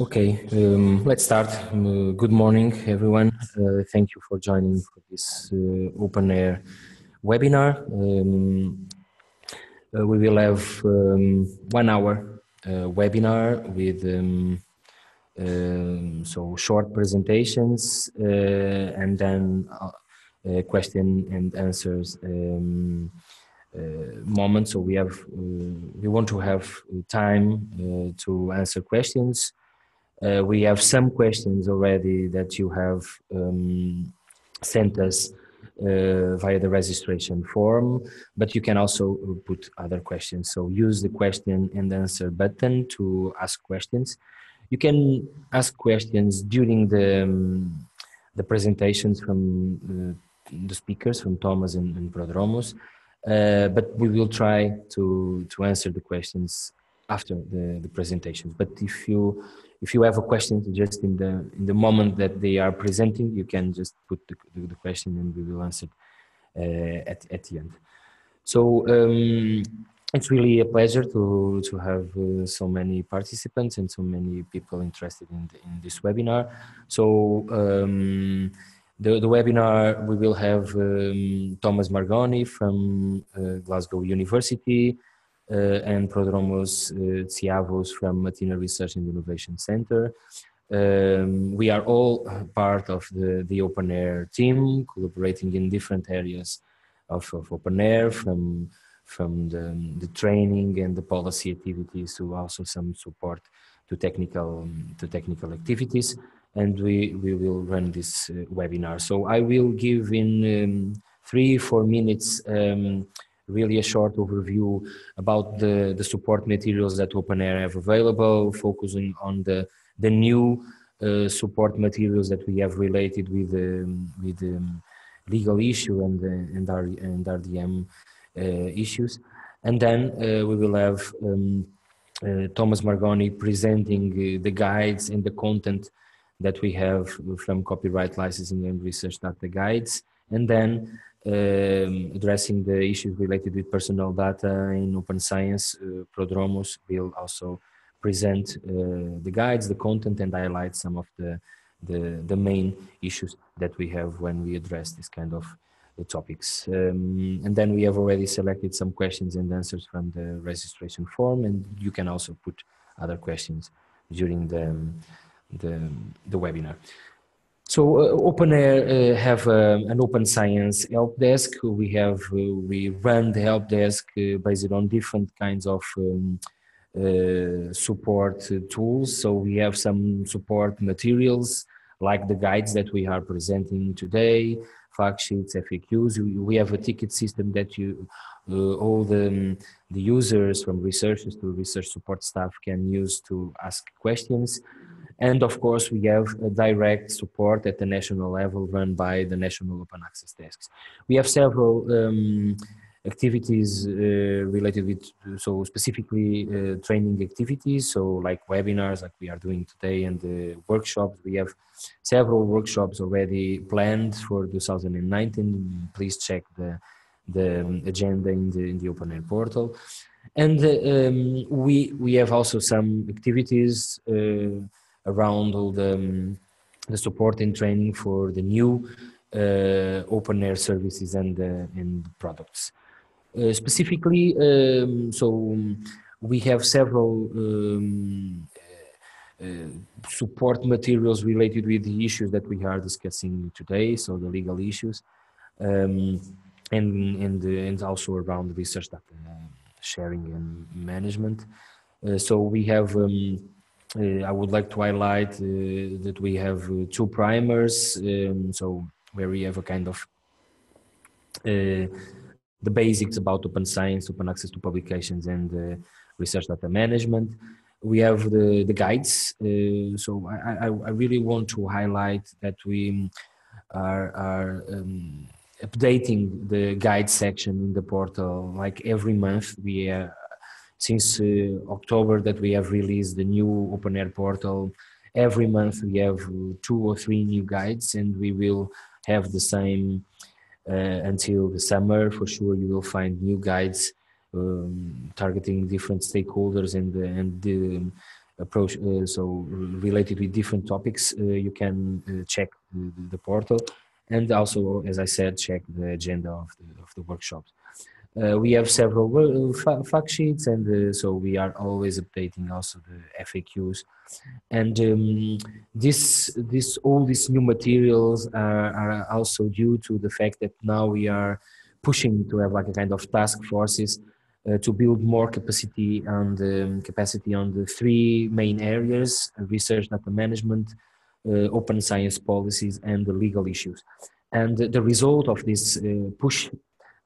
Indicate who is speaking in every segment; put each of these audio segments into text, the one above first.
Speaker 1: Okay, um, let's start. Um, good morning, everyone. Uh, thank you for joining for this uh, OpenAIRE webinar. Um, uh, we will have um, one hour uh, webinar with um, um, so short presentations uh, and then uh, question and answers um, moment. So we have we want to have time to answer questions. Uh, we have some questions already that you have um, sent us uh, via the registration form, but you can also put other questions. So use the question and answer button to ask questions. You can ask questions during the, um, the presentations from uh, the speakers, from Thomas and, and Prodromos, uh, but we will try to, to answer the questions after the, the presentations. But if you if you have a question just in the in the moment that they are presenting you can just put the, the question and we will answer uh, at, at the end. So um, it's really a pleasure to to have uh, so many participants and so many people interested in, the, in this webinar. So um, the, the webinar we will have um, Thomas Margoni from uh, Glasgow University and Prodromos uh, Tsiavos from Athena Research and Innovation Center. Um, we are all part of the, the OpenAIRE team, collaborating in different areas of, of OpenAIRE, from from the, the training and the policy activities to also some support to technical to technical activities. And we we will run this uh, webinar. So I will give in um, three four minutes. Um, really a short overview about the, the support materials that OpenAIRE have available, focusing on the, the new uh, support materials that we have related with, um, with um, legal issue and, uh, and, R, and RDM uh, issues. And then uh, we will have um, uh, Thomas Margoni presenting uh, the guides and the content that we have from copyright licensing and research data guides. And then um, addressing the issues related with personal data in open science, uh, Prodromos will also present uh, the guides, the content, and highlight some of the, the, the main issues that we have when we address this kind of uh, topics. Um, and then we have already selected some questions and answers from the registration form, and you can also put other questions during the, the, the webinar. So uh, OpenAIRE uh, have um, an open science help desk. We have uh, we run the help desk uh, based on different kinds of um, uh, support tools. So we have some support materials like the guides that we are presenting today, fact sheets, FAQs. We, have a ticket system that you uh, all the um, the users from researchers to research support staff can use to ask questions. And of course, we have direct support at the national level run by the National Open Access Desks. We have several um, activities uh, related with, so specifically uh, training activities, so like webinars like we are doing today and the workshops. We have several workshops already planned for 2019. Please check the, the agenda in the, in the OpenAIRE portal. And uh, um, we, we have also some activities uh, around all the, um, the support and training for the new uh, OpenAIRE services and, uh, and products. Uh, specifically, um, so um, we have several um, uh, support materials related with the issues that we are discussing today, so the legal issues, um, and, and, and also around research data sharing and management. Uh, so we have um, uh, I would like to highlight uh, that we have uh, two primers, um, so where we have a kind of the basics about open science, open access to publications, and research data management. We have the, the guides. so I, I, I really want to highlight that we are, are um, updating the guide section in the portal like every month we uh, since uh, October that we have released the new OpenAIRE portal. Every month we have two or three new guides, and we will have the same uh, until the summer. For sure, you will find new guides um, targeting different stakeholders and and the approach, uh, so related with different topics, uh, you can uh, check the, the, portal, and also, as I said, check the agenda of the of the workshops. Uh, we have several uh, fact sheets, and uh, so we are always updating also the FAQs. And um, this, this, all these new materials are, are, also due to the fact that now we are pushing to have like a kind of task forces uh, to build more capacity and um, capacity on the three main areas: research, data management, uh, open science policies, and the legal issues. And the result of this uh, push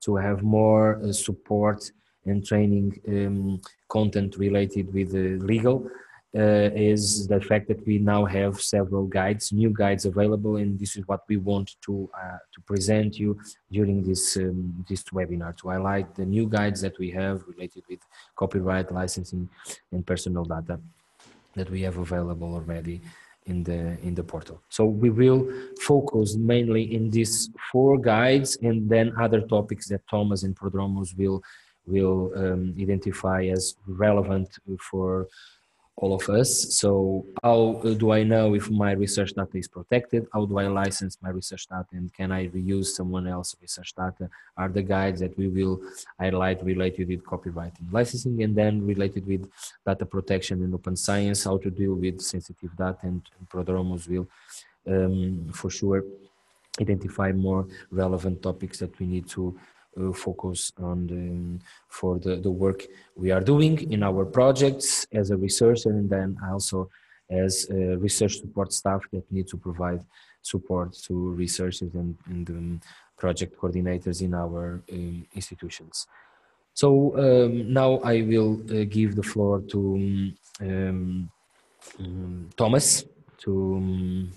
Speaker 1: to have more uh, support and training um, content related with uh, legal uh, is the fact that we now have several guides, new guides available, and this is what we want to uh, to present you during this um, this webinar to highlight the new guides that we have related with copyright licensing and personal data that we have available already in the in the portal. So we will focus mainly in these four guides and then other topics that thomas and prodromos will will um, identify as relevant for all of us. So how do I know if my research data is protected? How do I license my research data and can I reuse someone else's research data? Are the guides that we will highlight related with copyright and licensing and then related with data protection and open science, how to deal with sensitive data and, and Prodromos will um, for sure identify more relevant topics that we need to uh, focus on the, for the, the work we are doing in our projects as a researcher and then also as research support staff that need to provide support to researchers and, and um, project coordinators in our um, institutions. So um, now I will uh, give the floor to um, um, Thomas to um,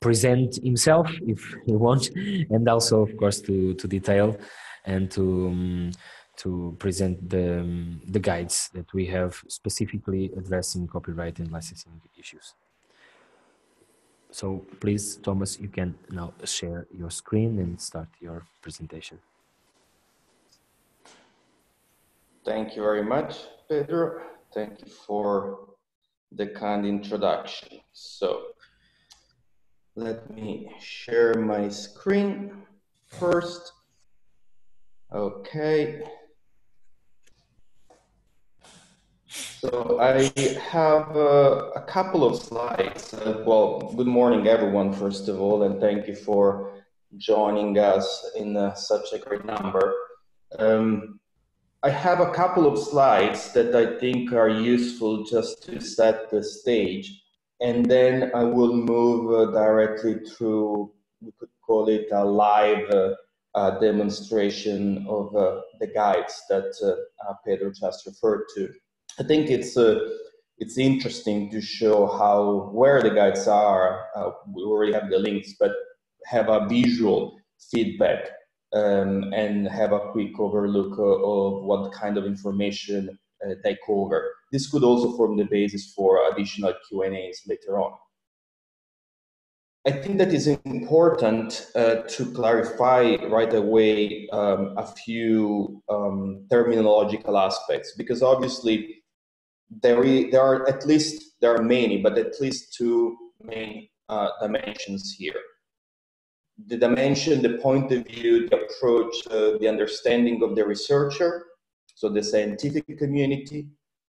Speaker 1: present himself if he wants and also of course to, to detail and to um, to present the um, the guides that we have specifically addressing copyright and licensing issues. So please, Thomas, you can now share your screen and start your presentation.
Speaker 2: Thank you very much, Pedro. Thank you for the kind introduction. So let me share my screen first. Okay. So I have uh, a couple of slides. Uh, well, good morning, everyone, first of all, and thank you for joining us in uh, such a great number. Um, I have a couple of slides that I think are useful just to set the stage, and then I will move uh, directly through, we could call it a live uh, uh, demonstration of uh, the guides that uh, Pedro just referred to. I think it's it's interesting to show how where the guides are. we already have the links, but have a visual feedback um, and have a quick overlook of what kind of information uh, they cover. This could also form the basis for additional Q&As later on. I think that is important uh, to clarify right away um, a few um, terminological aspects because obviously there, there are at least there are many, but at least two main uh, dimensions here. The dimension, the point of view, the approach, uh, the understanding of the researcher, so the scientific community,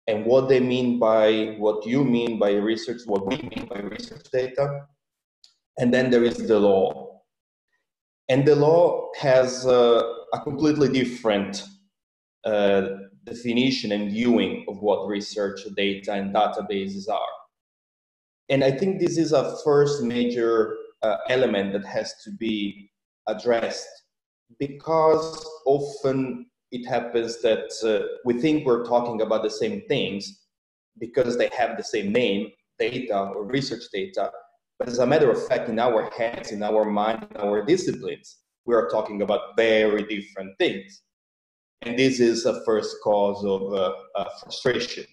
Speaker 2: and what they mean by what you mean by research, what we mean by research data, and then there is the law. And the law has uh, a completely different uh, definition and viewing of what research data and databases are. And I think this is a first major uh, element that has to be addressed because often it happens that uh, we think we're talking about the same things because they have the same name, data or research data, but as a matter of fact, in our heads, in our mind, in our disciplines, we are talking about very different things. And this is a first cause of uh, uh, frustration.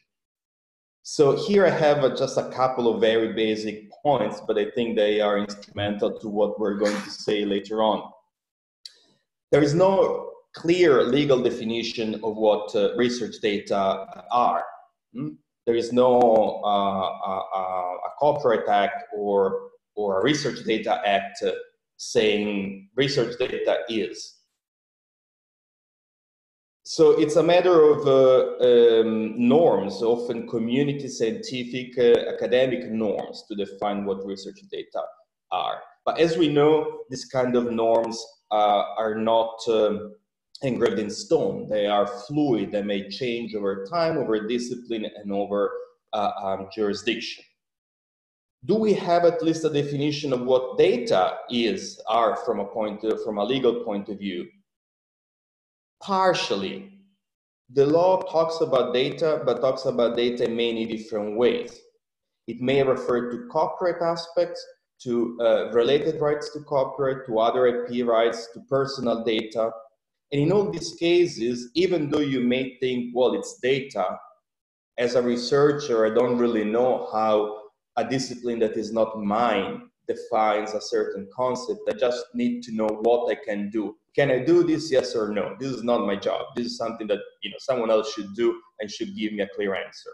Speaker 2: So here I have uh, just a couple of very basic points, but I think they are instrumental to what we're going to say later on. There is no clear legal definition of what uh, research data are. Hmm? there is no uh, uh, copyright act or or a research data act saying research data is. So it's a matter of uh, um, norms, often community scientific uh, academic norms to define what research data are. But as we know, these kind of norms uh, are not um, engraved in stone. They are fluid. They may change over time, over discipline, and over uh, um, jurisdiction. Do we have at least a definition of what data is, are from a point, of, from a legal point of view? partially. The law talks about data, but talks about data in many different ways. It may refer to corporate aspects, to uh, related rights to corporate to other IP rights, to personal data. And in all these cases, even though you may think, well, it's data, as a researcher, I don't really know how a discipline that is not mine defines a certain concept. I just need to know what I can do can I do this? Yes or no? This is not my job. This is something that you know someone else should do and should give me a clear answer.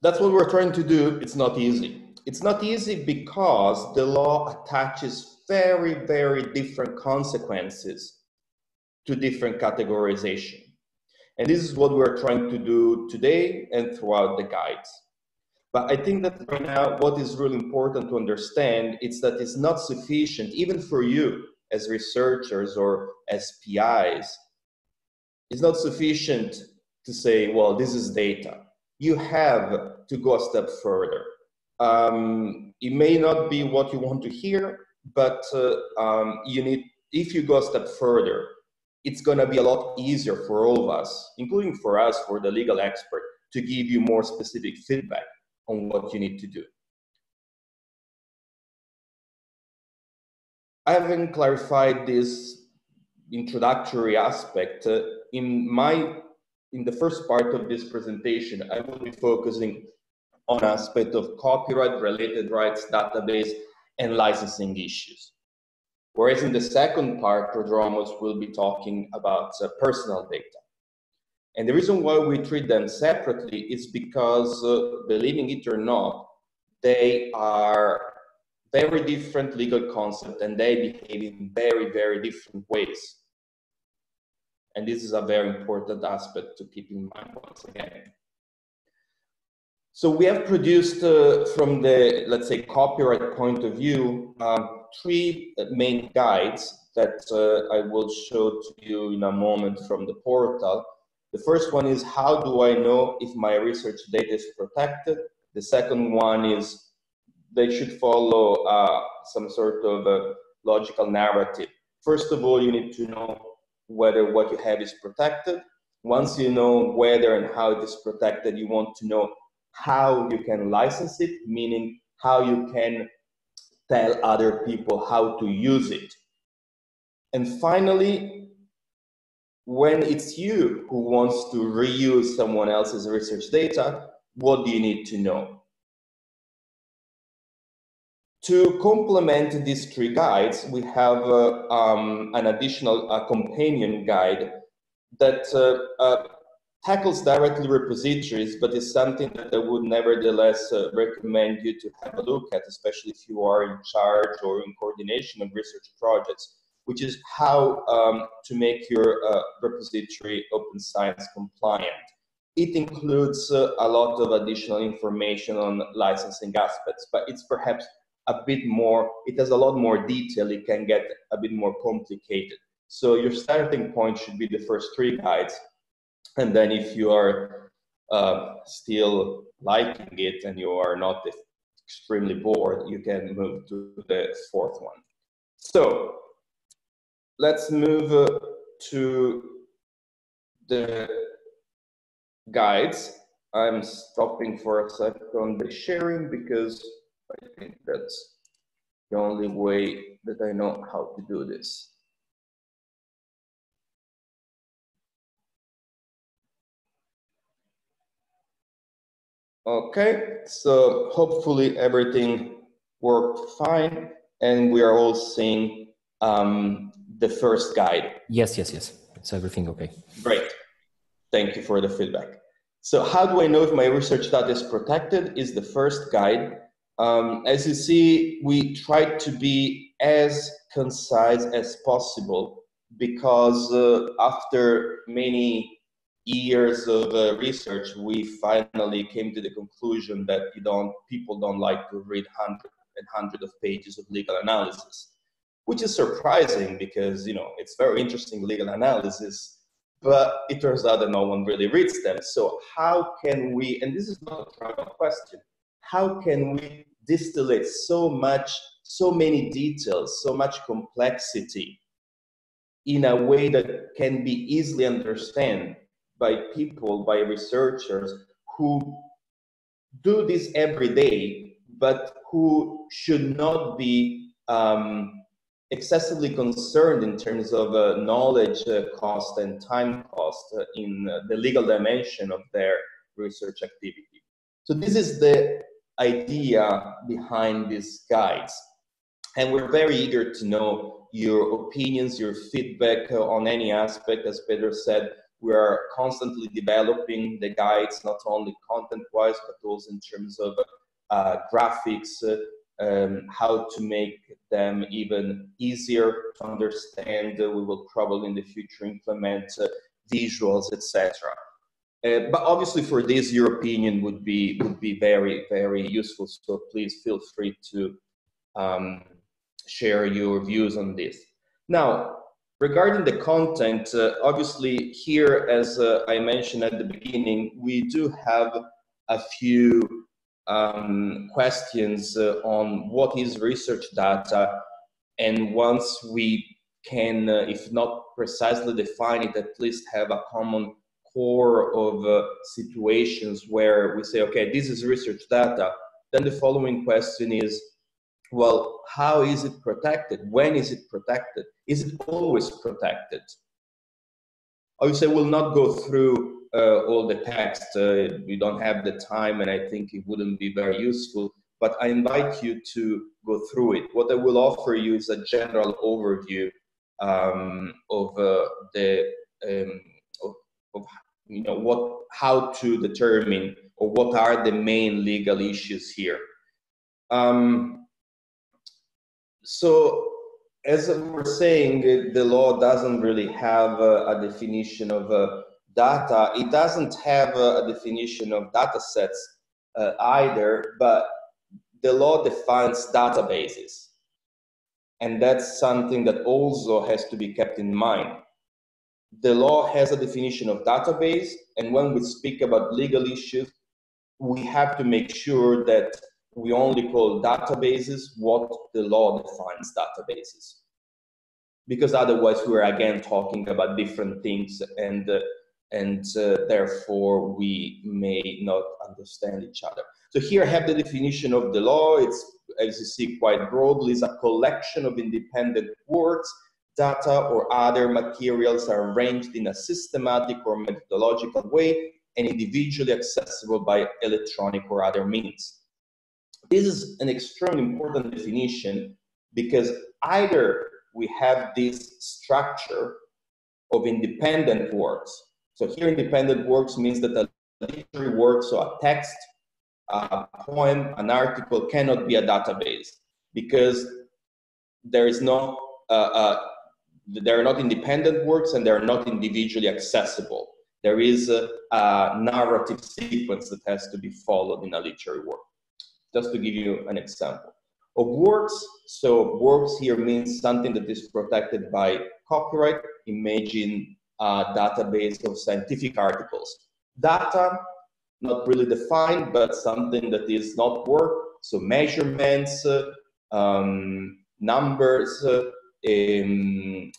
Speaker 2: That's what we're trying to do. It's not easy. It's not easy because the law attaches very, very different consequences to different categorization. And this is what we're trying to do today and throughout the guides. But I think that right now, what is really important to understand is that it's not sufficient, even for you as researchers or as PIs, it's not sufficient to say, well, this is data. You have to go a step further. Um, it may not be what you want to hear, but uh, um, you need, if you go a step further, it's going to be a lot easier for all of us, including for us, for the legal expert, to give you more specific feedback on what you need to do. Having clarified this introductory aspect, uh, in my in the first part of this presentation, I will be focusing on aspect of copyright, related rights, database, and licensing issues. Whereas in the second part, Prodromos will be talking about uh, personal data. And the reason why we treat them separately is because, uh, believing it or not, they are very different legal concepts and they behave in very, very different ways. And this is a very important aspect to keep in mind once again. So we have produced uh, from the, let's say, copyright point of view, um, three main guides that uh, I will show to you in a moment from the portal the first one is how do I know if my research data is protected? The second one is they should follow uh, some sort of a logical narrative. First of all, you need to know whether what you have is protected. Once you know whether and how it is protected, you want to know how you can license it, meaning how you can tell other people how to use it. And finally, when it's you who wants to reuse someone else's research data, what do you need to know? To complement these three guides, we have uh, um, an additional uh, companion guide that uh, uh tackles directly repositories, but is something that I would nevertheless uh, recommend you to have a look at, especially if you are in charge or in coordination of research projects which is how um, to make your uh, repository open science compliant. It includes uh, a lot of additional information on licensing aspects, but it's perhaps a bit more, it has a lot more detail, it can get a bit more complicated. So your starting point should be the first three guides. And then if you are uh, still liking it and you are not extremely bored, you can move to the fourth one. So let's move uh, to the guides. I'm stopping for a second the sharing because I think that's the only way that I know how to do this. Okay, so hopefully everything worked fine and we are all seeing um, the first guide.
Speaker 1: Yes, yes, yes. It's everything okay.
Speaker 2: Great. Thank you for the feedback. So how do I know if my research data is protected is the first guide. Um, as you see, we try to be as concise as possible because uh, after many years of uh, research, we finally came to the conclusion that you don't, people don't like to read hundreds and hundreds of pages of legal analysis, which is surprising because you know it's very interesting legal analysis, but it turns out that no one really reads them. So how can we? And this is not a trivial question. How can we distillate so much, so many details, so much complexity in a way that can be easily understood by people, by researchers who do this every day, but who should not be um, excessively concerned in terms of uh, knowledge uh, cost and time cost uh, in uh, the legal dimension of their research activity. So this is the idea behind these guides. And we're very eager to know your opinions, your feedback uh, on any aspect. As Pedro said, we are constantly developing the guides, not only content-wise, but also in terms of uh, graphics, uh, um, how to make them even easier to understand. We will probably in the future implement uh, visuals, etc. Uh, but obviously, for this, your opinion would be would be very very useful. So please feel free to um, share your views on this. Now, regarding the content, uh, obviously here, as uh, I mentioned at the beginning, we do have a few um, questions uh, on what is research data, and once we can, uh, if not precisely define it, at least have a common core of uh, situations where we say, okay, this is research data, then the following question is, well, how is it protected? When is it protected? Is it always protected? I would say we'll not go through uh, all the text. Uh, we don't have the time, and I think it wouldn't be very useful. But I invite you to go through it. What I will offer you is a general overview um, of uh, the um, of, of you know what how to determine or what are the main legal issues here. Um, so as we're saying, the law doesn't really have a, a definition of a data. It doesn't have a, a definition of data sets uh, either, but the law defines databases. And that's something that also has to be kept in mind. The law has a definition of database, and when we speak about legal issues, we have to make sure that we only call databases what the law defines databases. Because otherwise, we're again talking about different things, and uh, and uh, therefore we may not understand each other. So here I have the definition of the law. It's, as you see, quite broadly, is a collection of independent works, data, or other materials are arranged in a systematic or methodological way and individually accessible by electronic or other means. This is an extremely important definition because either we have this structure of independent works so here independent works means that a literary work, so a text, a poem, an article cannot be a database because there is no, uh, uh, they are not independent works and they are not individually accessible. There is a, a narrative sequence that has to be followed in a literary work. Just to give you an example of works. So works here means something that is protected by copyright. Imagine uh, database of scientific articles. Data, not really defined, but something that is not work. So measurements, um, numbers, uh, um,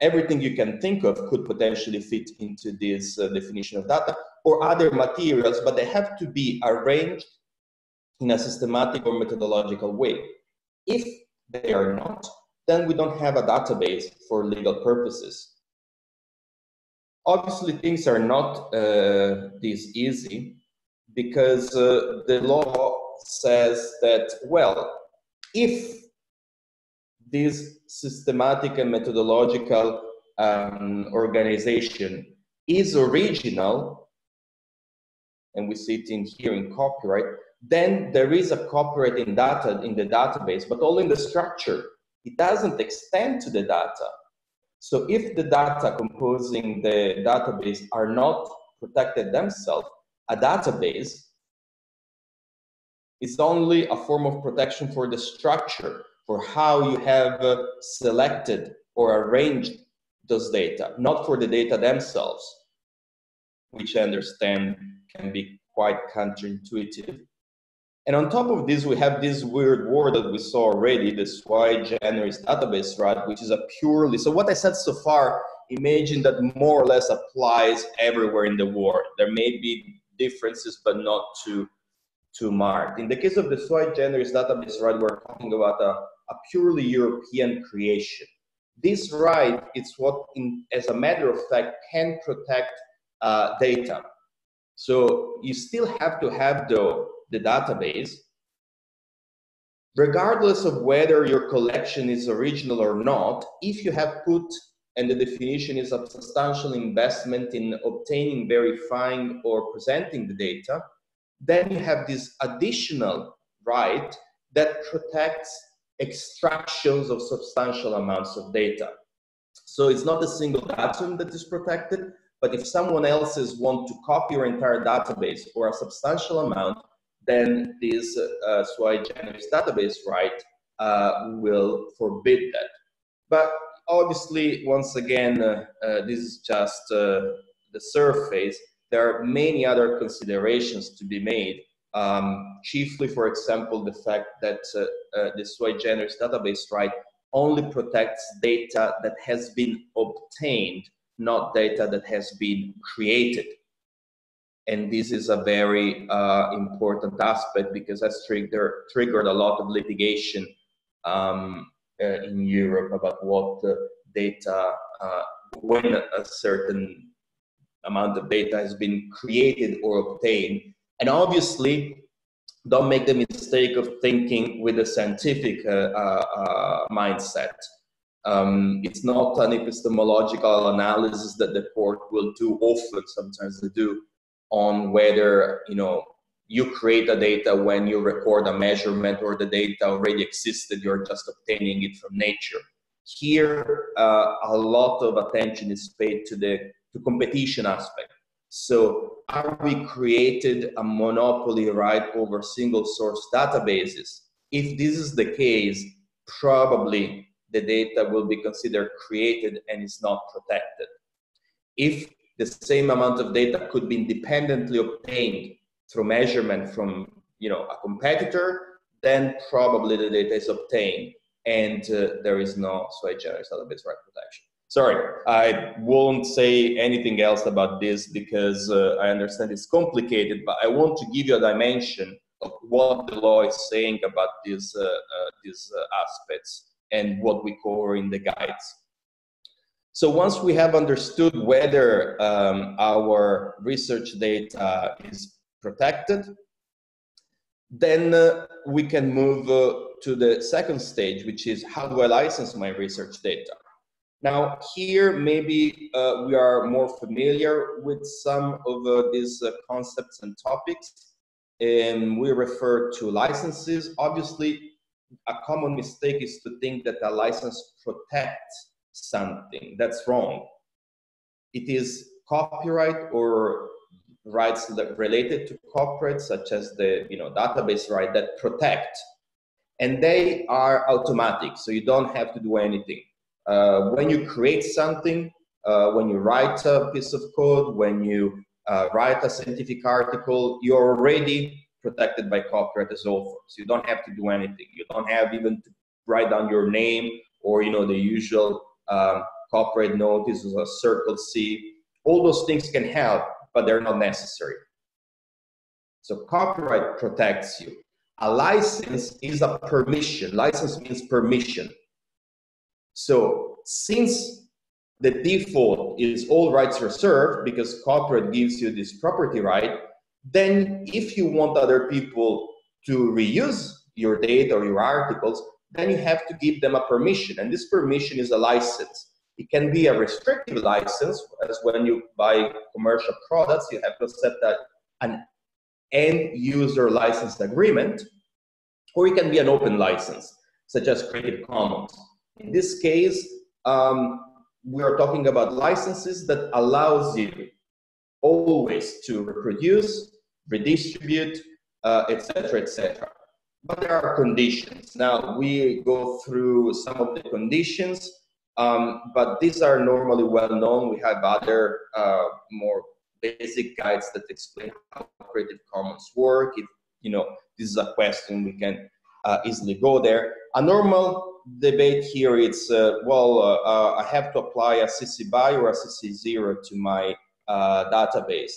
Speaker 2: everything you can think of could potentially fit into this uh, definition of data or other materials, but they have to be arranged in a systematic or methodological way. If they are not, then we don't have a database for legal purposes. Obviously, things are not uh, this easy because uh, the law says that, well, if this systematic and methodological um, organization is original, and we see it in here in copyright, then there is a copyright in data in the database, but only in the structure. It doesn't extend to the data. So if the data composing the database are not protected themselves, a database is only a form of protection for the structure, for how you have uh, selected or arranged those data, not for the data themselves, which I understand can be quite counterintuitive. And on top of this, we have this weird word that we saw already, the sui generis database, right, which is a purely, so what I said so far, imagine that more or less applies everywhere in the world. There may be differences, but not too, too marked. In the case of the sui generis database, right, we're talking about a, a purely European creation. This right is what, in, as a matter of fact, can protect uh, data. So you still have to have the, the database, regardless of whether your collection is original or not, if you have put, and the definition is a substantial investment in obtaining, verifying, or presenting the data, then you have this additional right that protects extractions of substantial amounts of data. So it's not a single datum that is protected, but if someone else's want to copy your entire database or a substantial amount, then this uh, generis database right uh, will forbid that. But obviously, once again, uh, uh this is just the surface. There are many other considerations to be made um, chiefly, for example, the fact that the sui generis database right only protects data that has been obtained, not data that has been created. And this is a very uh, important aspect because that's trigger, triggered a lot of litigation um, uh, in Europe about what data, uh, when a certain amount of data has been created or obtained, and obviously, don't make the mistake of thinking with a scientific uh, uh, mindset. Um, it's not an epistemological analysis that the court will do often, sometimes they do, on whether, you know, you create a data when you record a measurement or the data already existed, you're just obtaining it from nature. Here, uh, a lot of attention is paid to the to competition aspect. So are we created a monopoly right over single source databases? If this is the case, probably the data will be considered created and is not protected. If the same amount of data could be independently obtained through measurement from you know a competitor, then probably the data is obtained and uh, there is no sui generis database right protection. Sorry, I won't say anything else about this because uh, I understand it's complicated, but I want to give you a dimension of what the law is saying about these, uh, uh, these uh, aspects and what we cover in the guides. So once we have understood whether um, our research data is protected, then uh, we can move uh, to the second stage, which is how do I license my research data? Now, here maybe uh, we are more familiar with some of uh, these uh, concepts and topics, and we refer to licenses. Obviously, a common mistake is to think that a license protects something. That's wrong. It is copyright or rights that related to copyright, such as the you know database right, that protect, and they are automatic, so you don't have to do anything uh, when you create something, uh, when you write a piece of code, when you uh, write a scientific article, you're already protected by copyright as author. So you don't have to do anything. You don't have even to write down your name or you know the usual um, copyright notice a circle C. All those things can help, but they're not necessary. So copyright protects you. A license is a permission. License means permission. So since the default is all rights reserved because copyright gives you this property right, then if you want other people to reuse your data or your articles, then you have to give them a permission. And this permission is a license. It can be a restrictive license, as when you buy commercial products, you have to set that an end user license agreement, or it can be an open license, such as Creative Commons. In this case, um, we are talking about licenses that allows you always to reproduce, redistribute, etc., uh, etc. Et but there are conditions. Now we go through some of the conditions, um, but these are normally well known. We have other uh, more basic guides that explain how Creative Commons work. If you know this is a question, we can uh, easily go there. A normal debate here is uh, well, uh, uh, I have to apply a CC BY or a CC zero to my uh, database.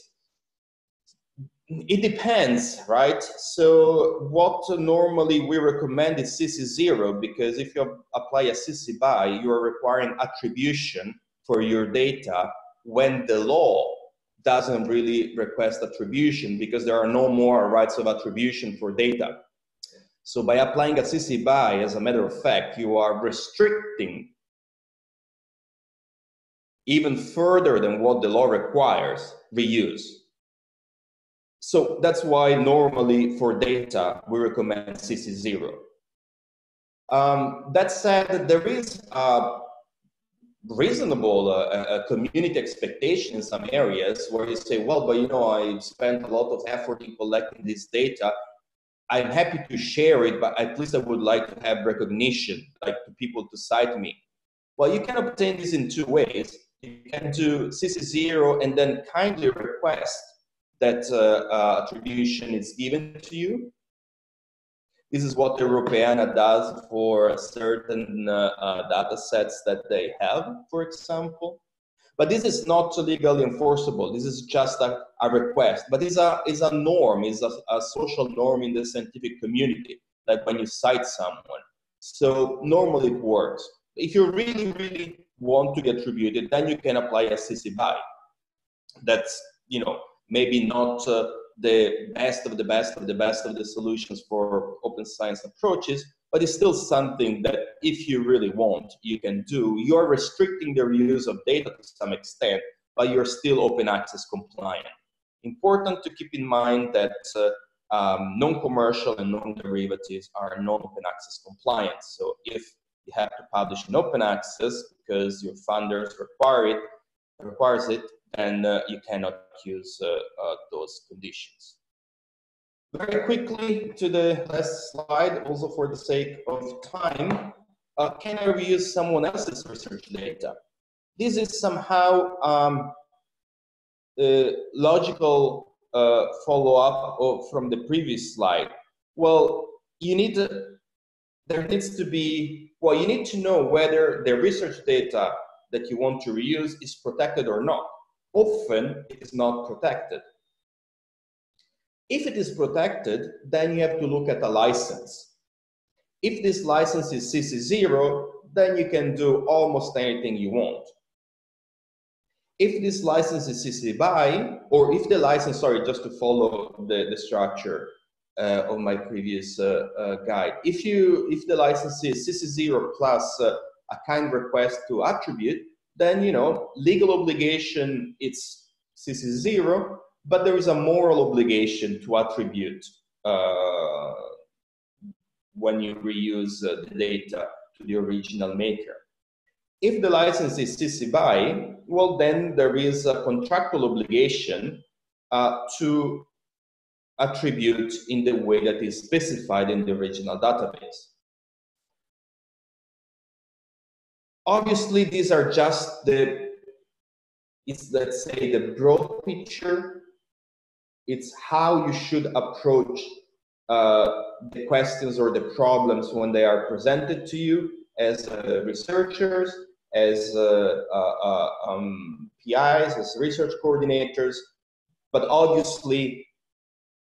Speaker 2: It depends, right? So what normally we recommend is CC0 because if you apply a CC BY, you are requiring attribution for your data when the law doesn't really request attribution because there are no more rights of attribution for data. So by applying a CC BY, as a matter of fact, you are restricting even further than what the law requires reuse. So that's why normally for data, we recommend CC0. Um, that said, there is a reasonable uh, community expectation in some areas where you say, well, but you know, I spent a lot of effort in collecting this data. I'm happy to share it, but at least I would like to have recognition, like to people to cite me. Well, you can obtain this in two ways. You can do CC0 and then kindly request that uh, uh, attribution is given to you. This is what Europeana does for certain uh, uh, data sets that they have, for example. But this is not legally enforceable. This is just a, a request. But it's a, it's a norm, it's a, a social norm in the scientific community, like when you cite someone. So normally it works. If you really, really want to get attributed, then you can apply a CC BY. That's, you know, maybe not uh, the best of the best of the best of the solutions for open science approaches, but it's still something that if you really want, you can do. You're restricting the reuse of data to some extent, but you're still open access compliant. Important to keep in mind that uh, um, non-commercial and non-derivatives are non-open access compliant. So if you have to publish in open access because your funders require it, requires it, and uh, you cannot use uh, uh, those conditions. Very quickly to the last slide, also for the sake of time, uh, can I reuse someone else's research data? This is somehow um, logical uh, follow-up from the previous slide. Well, you need to, there needs to be, well, you need to know whether the research data that you want to reuse is protected or not often it is not protected. If it is protected, then you have to look at a license. If this license is CC0, then you can do almost anything you want. If this license is CC BY, or if the license, sorry, just to follow the, the structure uh, of my previous uh, uh, guide, if you if the license is CC0 plus uh, a kind request to attribute, then you know legal obligation it's CC zero, but there is a moral obligation to attribute uh, when you reuse uh, the data to the original maker. If the license is CC BY, well then there is a contractual obligation uh, to attribute in the way that is specified in the original database. Obviously these are just the it's let's say the broad picture. It's how you should approach uh, the questions or the problems when they are presented to you as uh, researchers as uh, uh, uh um, PIs as research coordinators. But obviously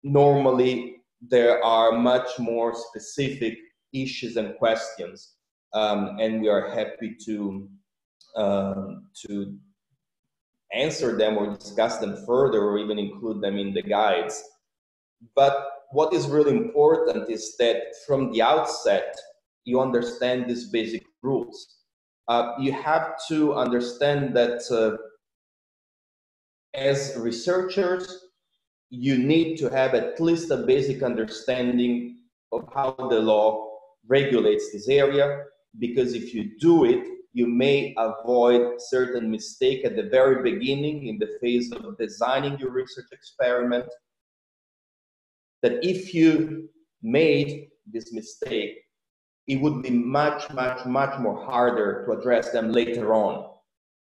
Speaker 2: normally there are much more specific issues and questions um, and we are happy to um, to answer them or discuss them further or even include them in the guides. But what is really important is that from the outset, you understand these basic rules. Uh, you have to understand that uh, as researchers, you need to have at least a basic understanding of how the law regulates this area, because if you do it, you may avoid certain mistake at the very beginning in the phase of designing your research experiment. That if you made this mistake, it would be much, much, much more harder to address them later on.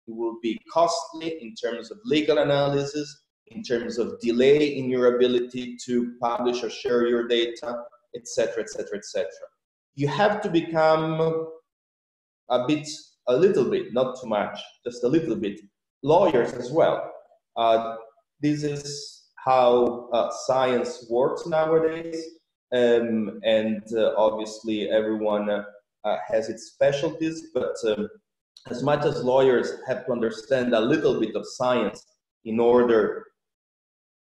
Speaker 2: It will be costly in terms of legal analysis, in terms of delay in your ability to publish or share your data, etc., etc., etc. You have to become a bit, a little bit, not too much, just a little bit, lawyers as well. Uh, this is how uh, science works nowadays, um, and uh, obviously everyone uh, uh, has its specialties, but um, as much as lawyers have to understand a little bit of science in order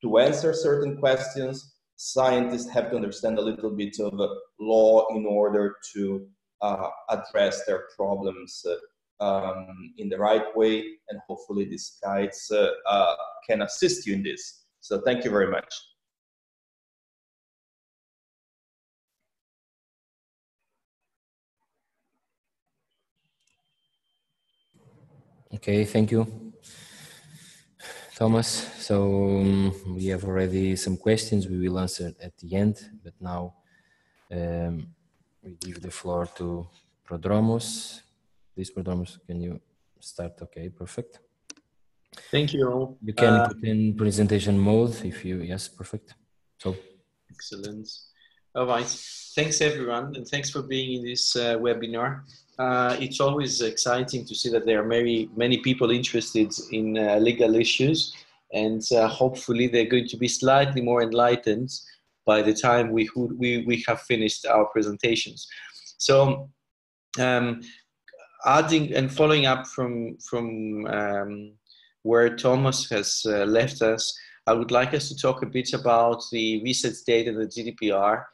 Speaker 2: to answer certain questions, scientists have to understand a little bit of law in order to address their problems uh, um, in the right way. And hopefully, these guides uh, uh, can assist you in this. So, thank you very much.
Speaker 1: Okay, thank you. Thomas. So um, we have already some questions we will answer at the end, but now um, we give the floor to Prodromos. Please, Prodromos, can you start? Okay, perfect.
Speaker 3: Thank you.
Speaker 1: You can uh, put in presentation mode if you, yes, perfect. So.
Speaker 3: Excellent. All right. Thanks everyone and thanks for being in this uh, webinar. Uh, it's always exciting to see that there are many, many people interested in uh, legal issues and uh, hopefully they're going to be slightly more enlightened by the time we, we, we have finished our presentations. So um, adding and following up from, from um, where Thomas has uh, left us, I would like us to talk a bit about the research data, the GDPR,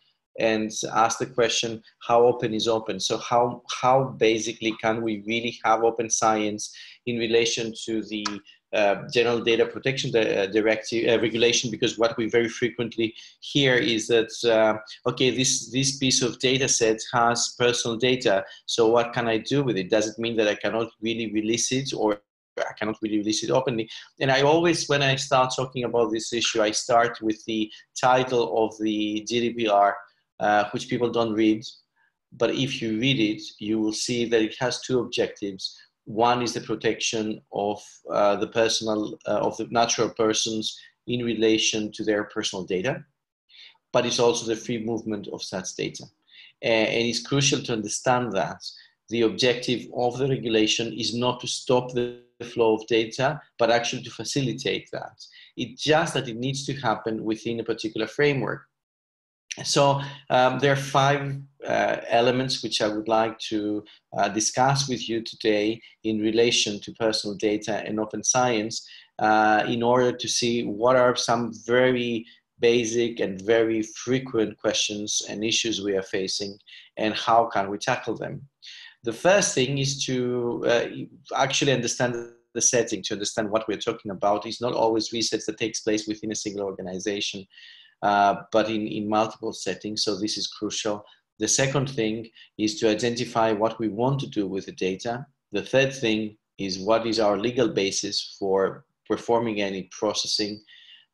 Speaker 3: and ask the question how open is open so how how basically can we really have open science in relation to the uh, general data protection uh, directive uh, regulation because what we very frequently hear is that uh, okay this this piece of data set has personal data so what can i do with it does it mean that i cannot really release it or I cannot really release it openly. And I always, when I start talking about this issue, I start with the title of the GDPR uh, which people don't read. But if you read it, you will see that it has two objectives. One is the protection of uh, the personal, uh, of the natural persons in relation to their personal data, but it's also the free movement of such data. and it's crucial to understand that the objective of the regulation is not to stop the flow of data, but actually to facilitate that. It's just that it needs to happen within a particular framework. So um, there are five uh, elements which I would like to uh, discuss with you today in relation to personal data and open science uh, in order to see what are some very basic and very frequent questions and issues we are facing and how can we tackle them. The first thing is to uh, actually understand the setting, to understand what we're talking about. It's not always research that takes place within a single organization. Uh, but in, in multiple settings. So this is crucial. The second thing is to identify what we want to do with the data. The third thing is what is our legal basis for performing any processing.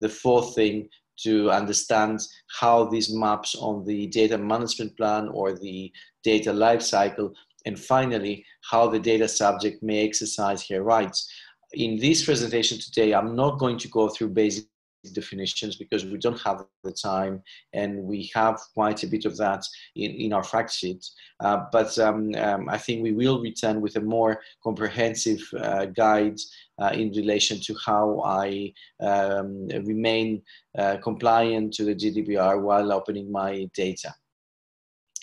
Speaker 3: The fourth thing to understand how these maps on the data management plan or the data lifecycle. And finally, how the data subject may exercise her rights. In this presentation today, I'm not going to go through basic definitions because we don't have the time and we have quite a bit of that in, in our fact sheet. Uh, but um, um, I think we will return with a more comprehensive uh, guide uh, in relation to how I um, remain uh, compliant to the GDPR while opening my data.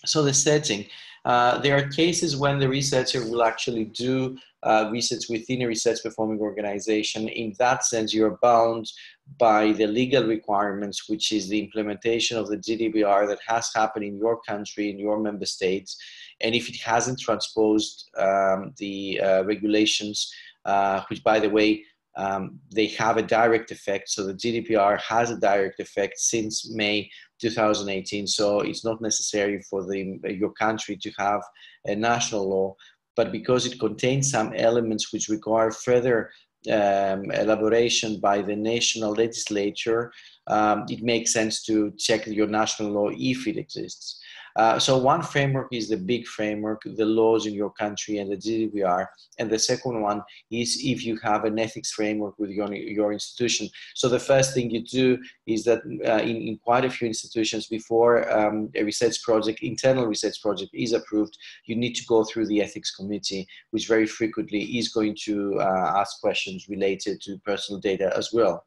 Speaker 3: So the setting, uh, there are cases when the researcher will actually do uh, research within a research performing organization. In that sense, you're bound by the legal requirements, which is the implementation of the GDPR that has happened in your country, in your member states. And if it hasn't transposed um, the uh, regulations, uh, which by the way, um, they have a direct effect. So the GDPR has a direct effect since May 2018. So it's not necessary for the, your country to have a national law, but because it contains some elements which require further um, elaboration by the national legislature, um, it makes sense to check your national law if it exists. Uh, so one framework is the big framework, the laws in your country and the GDPR. And the second one is if you have an ethics framework with your, your institution. So the first thing you do is that uh, in, in quite a few institutions before um, a research project, internal research project is approved, you need to go through the ethics committee, which very frequently is going to uh, ask questions related to personal data as well.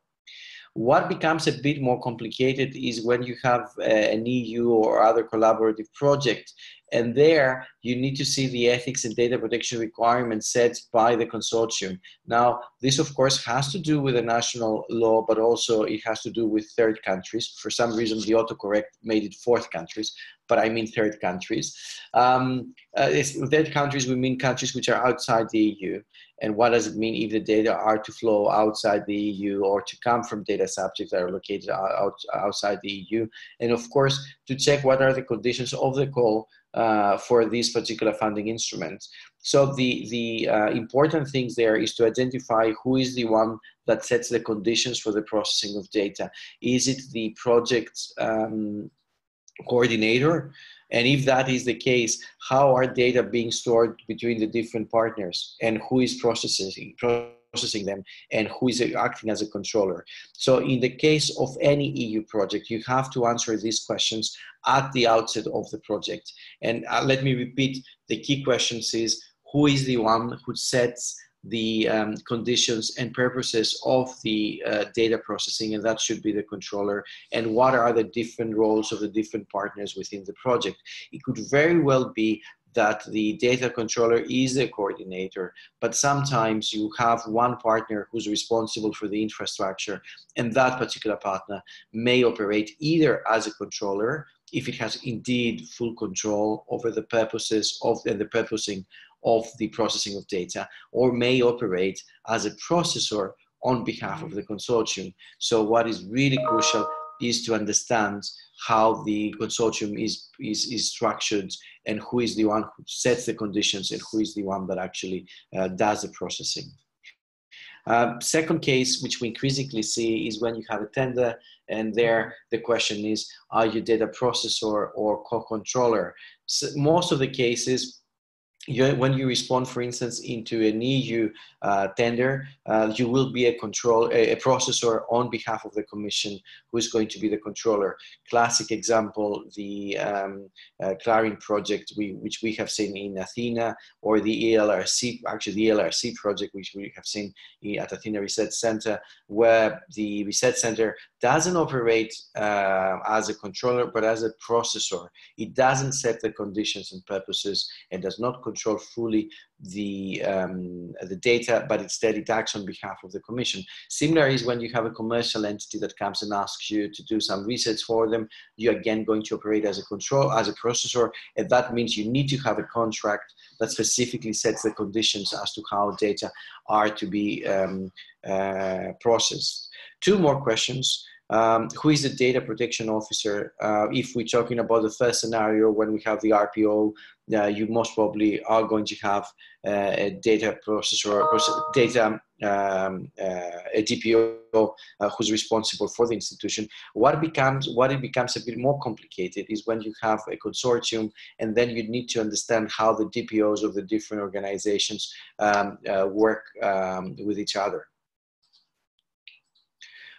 Speaker 3: What becomes a bit more complicated is when you have uh, an EU or other collaborative project, and there you need to see the ethics and data protection requirements set by the consortium. Now, this of course has to do with the national law, but also it has to do with third countries. For some reason, the autocorrect made it fourth countries, but I mean third countries. Um, uh, third countries, we mean countries which are outside the EU and what does it mean if the data are to flow outside the EU or to come from data subjects that are located out, outside the EU, and of course to check what are the conditions of the call uh, for these particular funding instruments. So the, the uh, important things there is to identify who is the one that sets the conditions for the processing of data. Is it the project um, coordinator? And if that is the case, how are data being stored between the different partners and who is processing, processing them and who is acting as a controller? So in the case of any EU project, you have to answer these questions at the outset of the project. And uh, let me repeat, the key questions is who is the one who sets the um, conditions and purposes of the uh, data processing, and that should be the controller, and what are the different roles of the different partners within the project. It could very well be that the data controller is the coordinator, but sometimes you have one partner who's responsible for the infrastructure, and that particular partner may operate either as a controller if it has indeed full control over the purposes of and the purposing of the processing of data or may operate as a processor on behalf of the consortium. So what is really crucial is to understand how the consortium is, is, is structured and who is the one who sets the conditions and who is the one that actually uh, does the processing. Uh, second case, which we increasingly see, is when you have a tender, and there the question is, are you data processor or co-controller? So most of the cases, you, when you respond, for instance, into an EU uh, tender, uh, you will be a control, a, a, processor on behalf of the Commission who is going to be the controller. Classic example, the um, uh, Clarin project, we, which we have seen in Athena, or the ELRC, actually the ELRC project, which we have seen at Athena Research Center, where the Research center doesn't operate uh, as a controller, but as a processor. It doesn't set the conditions and purposes and does not control fully the, um, the data, but instead it acts on behalf of the commission. Similar is when you have a commercial entity that comes and asks you to do some research for them, you're again going to operate as a control, as a processor, and that means you need to have a contract that specifically sets the conditions as to how data are to be um, uh, processed. Two more questions. Um, who is the data protection officer? Uh, if we're talking about the first scenario when we have the RPO, uh, you most probably are going to have uh, a data processor, data um, uh, a DPO uh, who's responsible for the institution. What becomes what it becomes a bit more complicated is when you have a consortium, and then you need to understand how the DPOs of the different organizations um, uh, work um, with each other.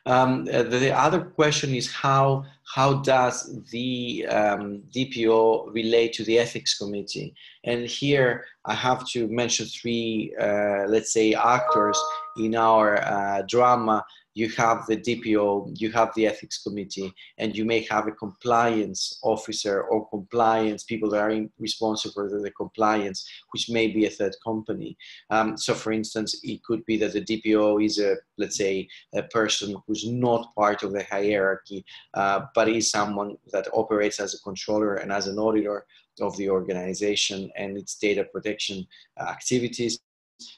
Speaker 3: Um, uh, the, the, other question is how how does the um, DPO relate to the ethics committee? And here I have to mention three, uh, let's say, actors in our uh, drama you have the DPO, you have the ethics committee, and you may have a compliance officer or compliance people that are responsible for the compliance, which may be a third company. Um, so, for instance, it could be that the DPO is a, let's say, a person who's not part of the hierarchy, uh, but is someone that operates as a controller and as an auditor of the organization and its data protection activities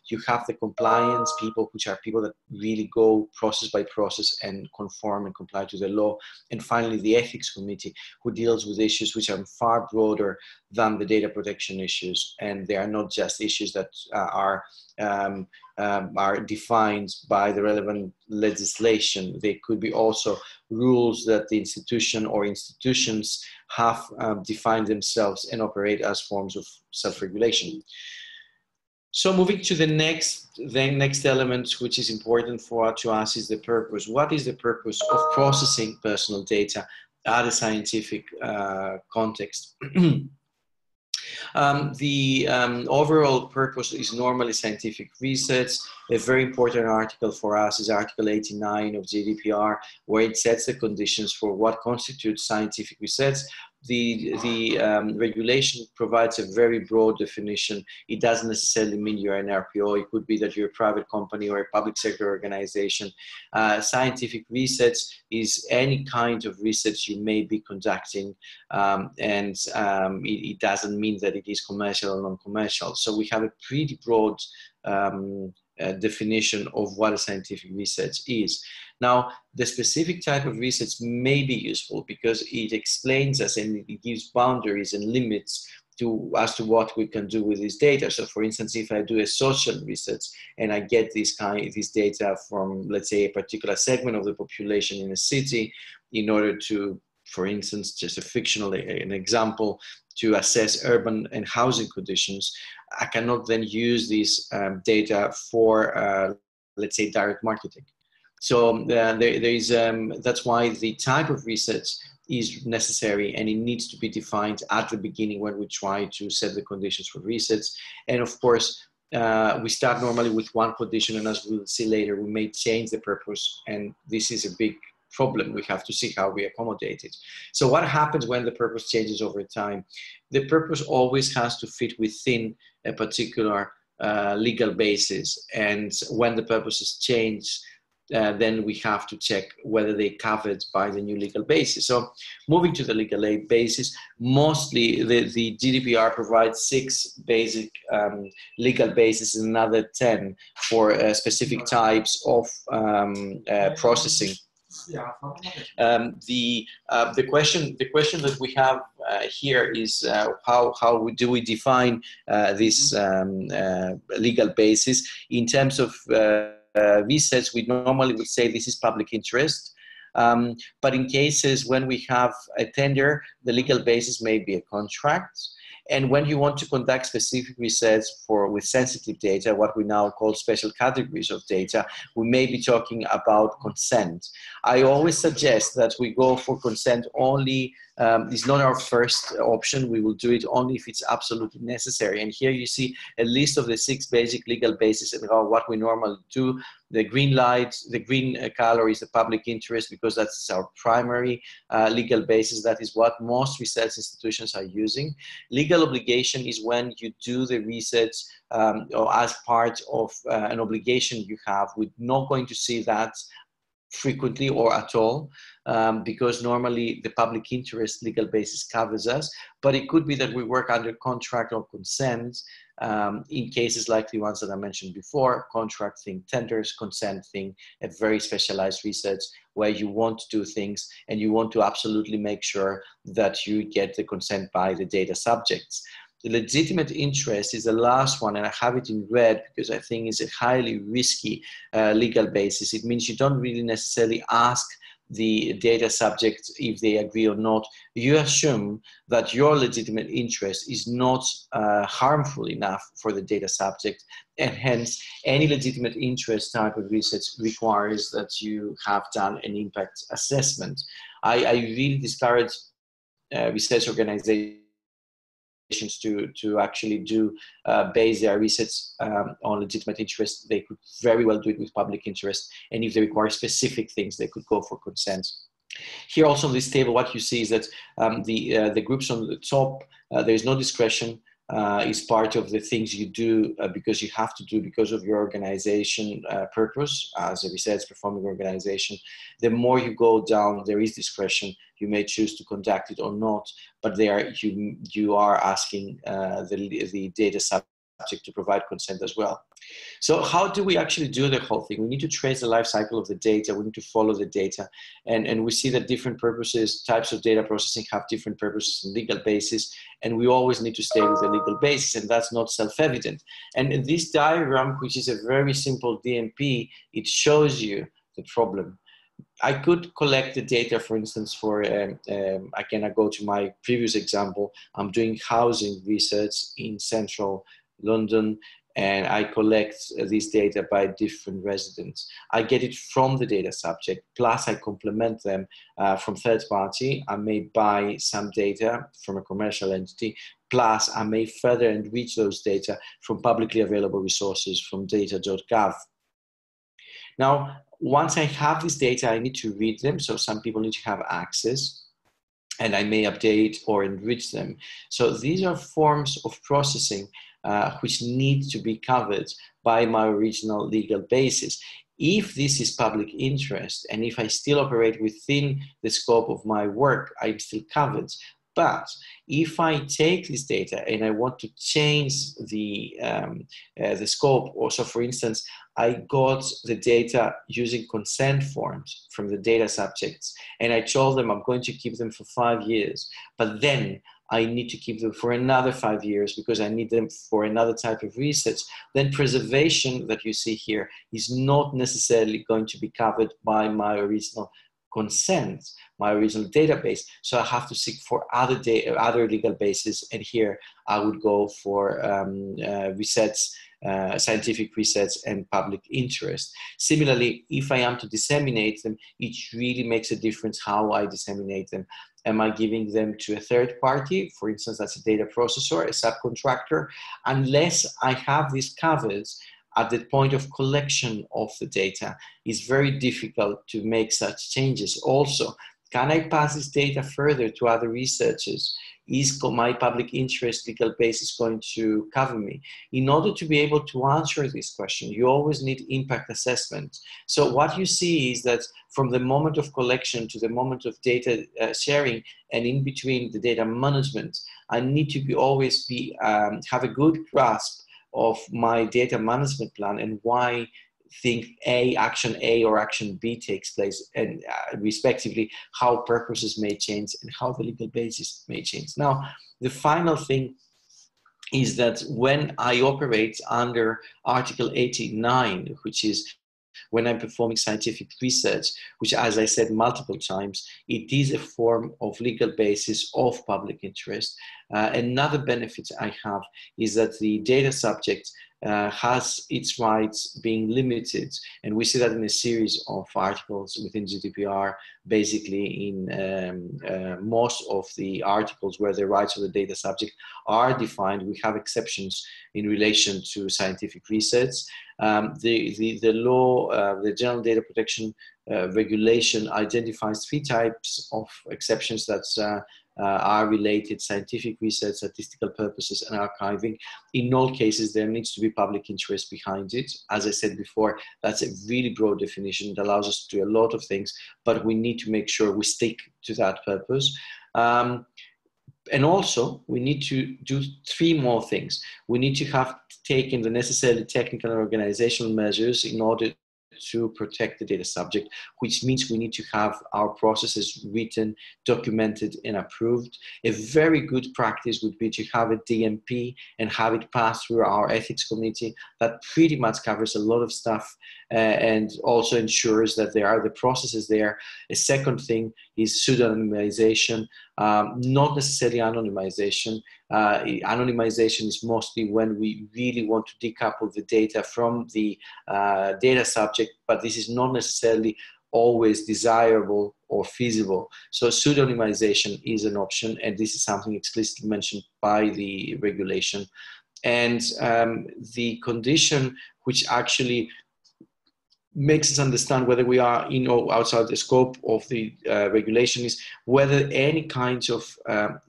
Speaker 3: you have the compliance people, which are people that really go process by process and conform and comply to the law. And finally, the ethics committee, who deals with issues which are far broader than the data protection issues. And they are not just issues that uh, are um, um, are defined by the relevant legislation. They could be also rules that the institution or institutions have um, defined themselves and operate as forms of self-regulation. So moving to the next, the next element, which is important for to us, is the purpose. What is the purpose of processing personal data at a scientific uh, context? Um, the um, overall purpose is normally scientific research. A very important article for us is Article 89 of GDPR, where it sets the conditions for what constitutes scientific research the, the um, regulation provides a very broad definition. It doesn't necessarily mean you're an RPO. It could be that you're a private company or a public sector organization. Uh, scientific research is any kind of research you may be conducting, um, and um, it, it, doesn't mean that it is commercial or non-commercial. So we have a pretty broad um, uh, definition of what a scientific research is. Now, the specific type of research may be useful because it explains us and it gives boundaries and limits to as to what we can do with this data. So, for instance, if I do a social research and I get this kind this data from, let's say, a particular segment of the population in a city, in order to, for instance, just a fictional an example, to assess urban and housing conditions, I cannot then use this um, data for, uh, let's say, direct marketing. So uh, there, there is, um, that's why the type of research is necessary and it needs to be defined at the beginning when we try to set the conditions for research. And of course, uh, we start normally with one condition and as we'll see later, we may change the purpose and this is a big problem. We have to see how we accommodate it. So what happens when the purpose changes over time? The purpose always has to fit within a particular uh, legal basis. And when the purposes change, uh, then we have to check whether they're covered by the new legal basis. So moving to the legal aid basis, mostly the, the GDPR provides six basic um, legal bases and another 10 for uh, specific types of um, uh, processing um, the uh, the question the question that we have uh, here is uh, how how do we define uh, this um, uh, legal basis in terms of research? Uh, we normally would say this is public interest. Um, but in cases when we have a tender, the legal basis may be a contract. And when you want to conduct specific research for with sensitive data, what we now call special categories of data, we may be talking about consent. I always suggest that we go for consent only um, is not our first option. We will do it only if it's absolutely necessary. And here you see a list of the six basic legal bases and what we normally do. The green light, the green uh, color is the public interest because that's our primary uh, legal basis. That is what most research institutions are using. Legal obligation is when you do the research um, or as part of uh, an obligation you have. We're not going to see that frequently or at all um, because normally the public interest legal basis covers us but it could be that we work under contract or consent um, in cases like the ones that I mentioned before, contracting, tenders, consenting, a very specialized research where you want to do things and you want to absolutely make sure that you get the consent by the data subjects. The legitimate interest is the last one, and I have it in red because I think it's a highly risky uh, legal basis. It means you don't really necessarily ask the data subject if they agree or not. You assume that your legitimate interest is not uh, harmful enough for the data subject, and hence any legitimate interest type of research requires that you have done an impact assessment. I, I really discourage uh, research organizations to to actually do uh, base their research um, on legitimate interest. They could very well do it with public interest, and if they require specific things, they could go for consent. Here also on this table, what you see is that um, the uh, the groups on the top, uh, there is no discretion uh, is part of the things you do uh, because you have to do because of your organization uh, purpose as a research performing organization. The more you go down, there is discretion. You may choose to conduct it or not, but there you you are asking uh, the the data subject subject to provide consent as well. So how do we actually do the whole thing? We need to trace the life cycle of the data. We need to follow the data. And, and we see that different purposes, types of data processing have different purposes and legal basis. And we always need to stay with the legal basis. And that's not self-evident. And this diagram, which is a very simple DMP, it shows you the problem. I could collect the data, for instance, for, um, um, again, I go to my previous example. I'm doing housing research in central London and I collect this data by different residents. I get it from the data subject, plus I complement them uh, from third party. I may buy some data from a commercial entity, plus I may further enrich those data from publicly available resources from data.gov. Now, once I have this data, I need to read them. So some people need to have access and I may update or enrich them. So these are forms of processing uh, which need to be covered by my original legal basis. If this is public interest and if I still operate within the scope of my work, I'm still covered. But if I take this data and I want to change the, um, uh, the scope, also for instance, I got the data using consent forms from the data subjects and I told them I'm going to keep them for five years, but then I need to keep them for another five years because I need them for another type of research, then preservation that you see here is not necessarily going to be covered by my original consent, my original database. So I have to seek for other, other legal bases. And here I would go for um, uh, resets, uh, scientific resets and public interest. Similarly, if I am to disseminate them, it really makes a difference how I disseminate them. Am I giving them to a third party? For instance, that's a data processor, a subcontractor. Unless I have these covers, at the point of collection of the data, it's very difficult to make such changes. Also, can I pass this data further to other researchers? Is my public interest legal basis going to cover me? In order to be able to answer this question, you always need impact assessment. So what you see is that from the moment of collection to the moment of data uh, sharing and in between the data management, I need to be always be um, have a good grasp of my data management plan and why think A, action A or action B takes place, and uh, respectively, how purposes may change and how the legal basis may change. Now, the final thing is that when I operate under Article 89, which is when I'm performing scientific research, which, as I said multiple times, it is a form of legal basis of public interest. Uh, another benefit I have is that the data subject uh, has its rights being limited. And we see that in a series of articles within GDPR, basically in um, uh, most of the articles where the rights of the data subject are defined. We have exceptions in relation to scientific research. Um, the, the, the law, uh, the General Data Protection uh, Regulation identifies three types of exceptions that uh, are related scientific research, statistical purposes, and archiving. In all cases, there needs to be public interest behind it. As I said before, that's a really broad definition that allows us to do a lot of things, but we need to make sure we stick to that purpose. Um, and also, we need to do three more things. We need to have taken the necessary technical and organizational measures in order to protect the data subject, which means we need to have our processes written, documented, and approved. A very good practice would be to have a DMP and have it pass through our ethics committee. That pretty much covers a lot of stuff uh, and also ensures that there are the processes there. A second thing is pseudonymization, um, not necessarily anonymization. Uh, anonymization is mostly when we really want to decouple the data from the uh, data subject, but this is not necessarily always desirable or feasible. So pseudonymization is an option, and this is something explicitly mentioned by the regulation. And um, the condition which actually makes us understand whether we are in or outside the scope of the uh, regulation is whether any kinds of um,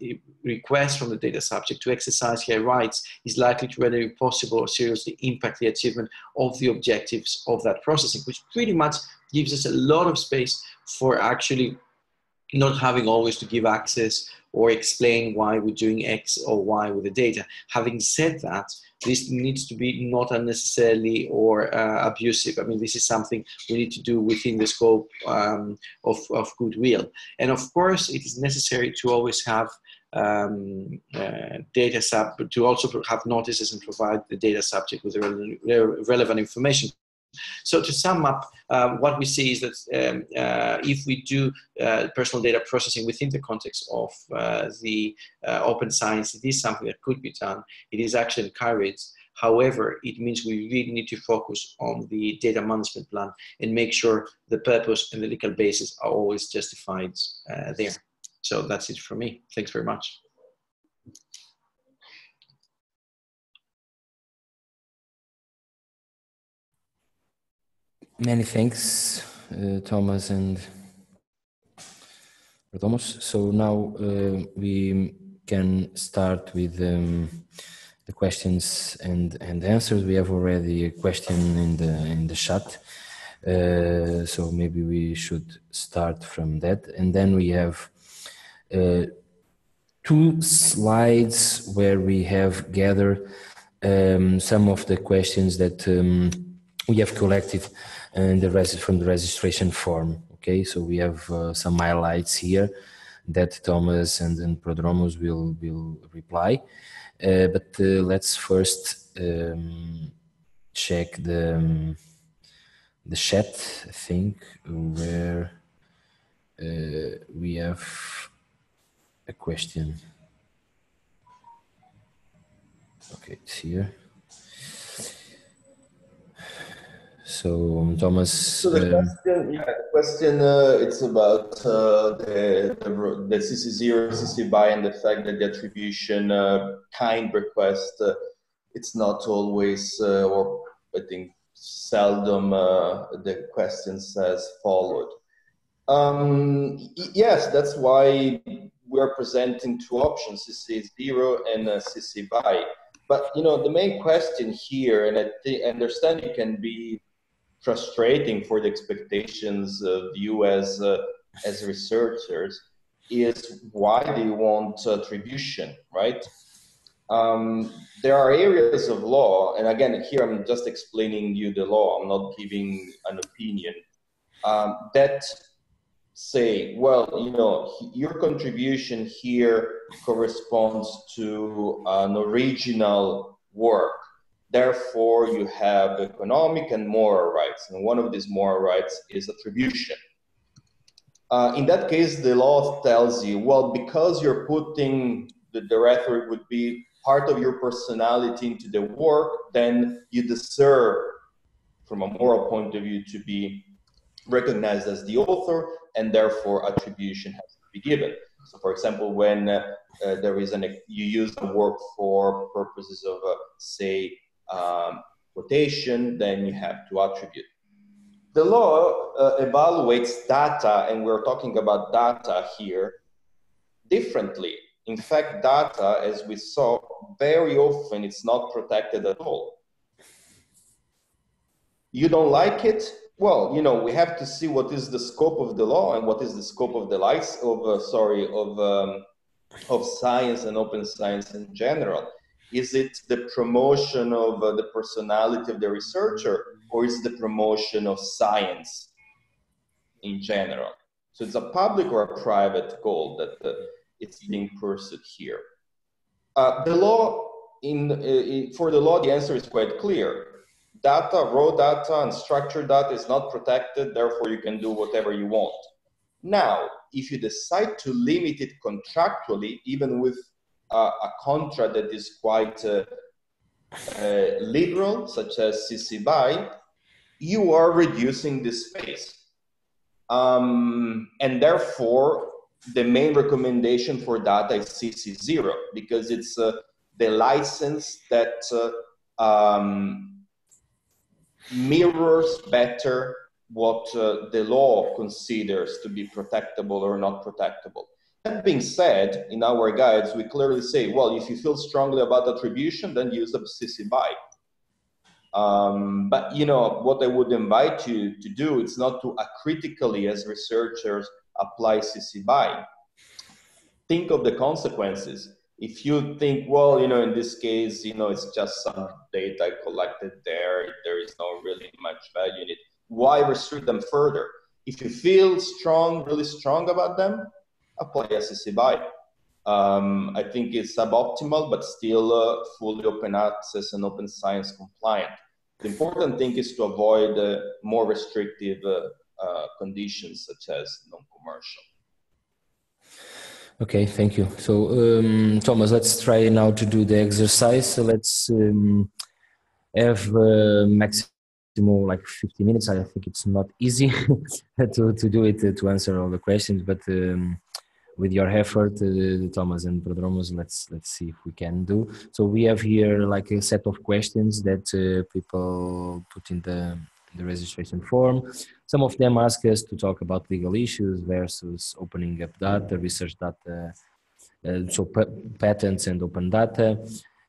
Speaker 3: request from the data subject to exercise their rights is likely to render impossible or seriously impact the achievement of the objectives of that processing, which pretty much gives us a lot of space for actually not having always to give access or explain why we're doing X or Y with the data. Having said that, this needs to be not unnecessarily or uh, abusive. I mean, this is something we need to do within the scope um, of, of goodwill. And of course, it is necessary to always have um, uh, data sub to also have notices and provide the data subject with the relevant information so to sum up, uh, what we see is that um, uh, if we do uh, personal data processing within the context of uh, the uh, open science, it is something that could be done. It is actually encouraged. However, it means we really need to focus on the data management plan and make sure the purpose and the legal basis are always justified uh, there. So that's it for me. Thanks very much.
Speaker 1: Many thanks, uh, Thomas and Thomas. So now uh, we can start with um, the questions and, and answers. We have already a question in the in the chat, uh, so maybe we should start from that, and then we have uh, two slides where we have gathered um, some of the questions that um, we have collected and the rest from the registration form. Okay, so we have uh, some highlights here that Thomas and, and Prodromos will will reply. Uh, but uh, let's first um, check the um, the chat. I think where uh, we have a question. Okay, it's here. So Thomas.
Speaker 2: So the um, question, yeah, the question uh, it's about uh, the, the the CC0, CC BY, and the fact that the attribution uh, kind request uh, it's not always uh, or I think seldom uh, the question says followed. Um, yes, that's why we're presenting two options, CC0 and CC BY. But you know the main question here, and I understand it can be frustrating for the expectations of you as uh, as researchers is why they want attribution, right? Um, there are areas of law, and again, here I'm just explaining you the law. I'm not giving an opinion um, that say, well, you know, your contribution here corresponds to an original work Therefore, you have economic and moral rights. And one of these moral rights is attribution. Uh, in that case, the law tells you, well, because you're putting the, rhetoric would be part of your personality into the work, then you deserve, from a moral point of view, to be recognized as the author, and therefore attribution has to be given. So, for example, when uh, uh, there is an you use a work for purposes of, uh, say, um, quotation, then you have to attribute. The law uh, evaluates data, and we're talking about data here, differently. In fact, data, as we saw, very often it's not protected at all. You don't like it? Well, you know, we have to see what is the scope of the law and what is the scope of the life of, uh, sorry, of, um, of science and open science in general. Is it the promotion of uh, the personality of the researcher, or is the promotion of science in general? So it's a public or a private goal that uh, being pursued here. Uh, the law, in, uh, in, for the law, the answer is quite clear. Data, raw data, and structured data is not protected, therefore you can do whatever you want. Now, if you decide to limit it contractually, even with a contract that is quite uh, uh, liberal, such as CC BY, you are reducing the space. Um, and therefore, the main recommendation for data is CC0 because it's uh, the license that uh, um, mirrors better what uh, the law considers to be protectable or not protectable. That being said, in our guides, we clearly say, well, if you feel strongly about attribution, then use a CC BY. Um, but you know what I would invite you to do is not to critically, as researchers, apply CC BY. Think of the consequences. If you think, well, you know, in this case, you know, it's just some data collected there, there is no really much value in it. Why restrict them further? If you feel strong, really strong about them, apply SCC BY. Um, I think it's suboptimal, but still uh, fully open access and open science compliant. The important thing is to avoid uh, more restrictive uh, uh conditions such as non-commercial.
Speaker 1: Okay, thank you. So, um, Thomas, let's try now to do the exercise. So let's um, have uh, maximum like 50 minutes. I think it's not easy to, to do it, uh, to answer all the questions, but um, with your effort, uh, Thomas and Prodromos, let's let's see if we can do. So we have here like a set of questions that uh, people put in the the registration form. Some of them ask us to talk about legal issues versus opening up data, research data, uh, so patents and open data.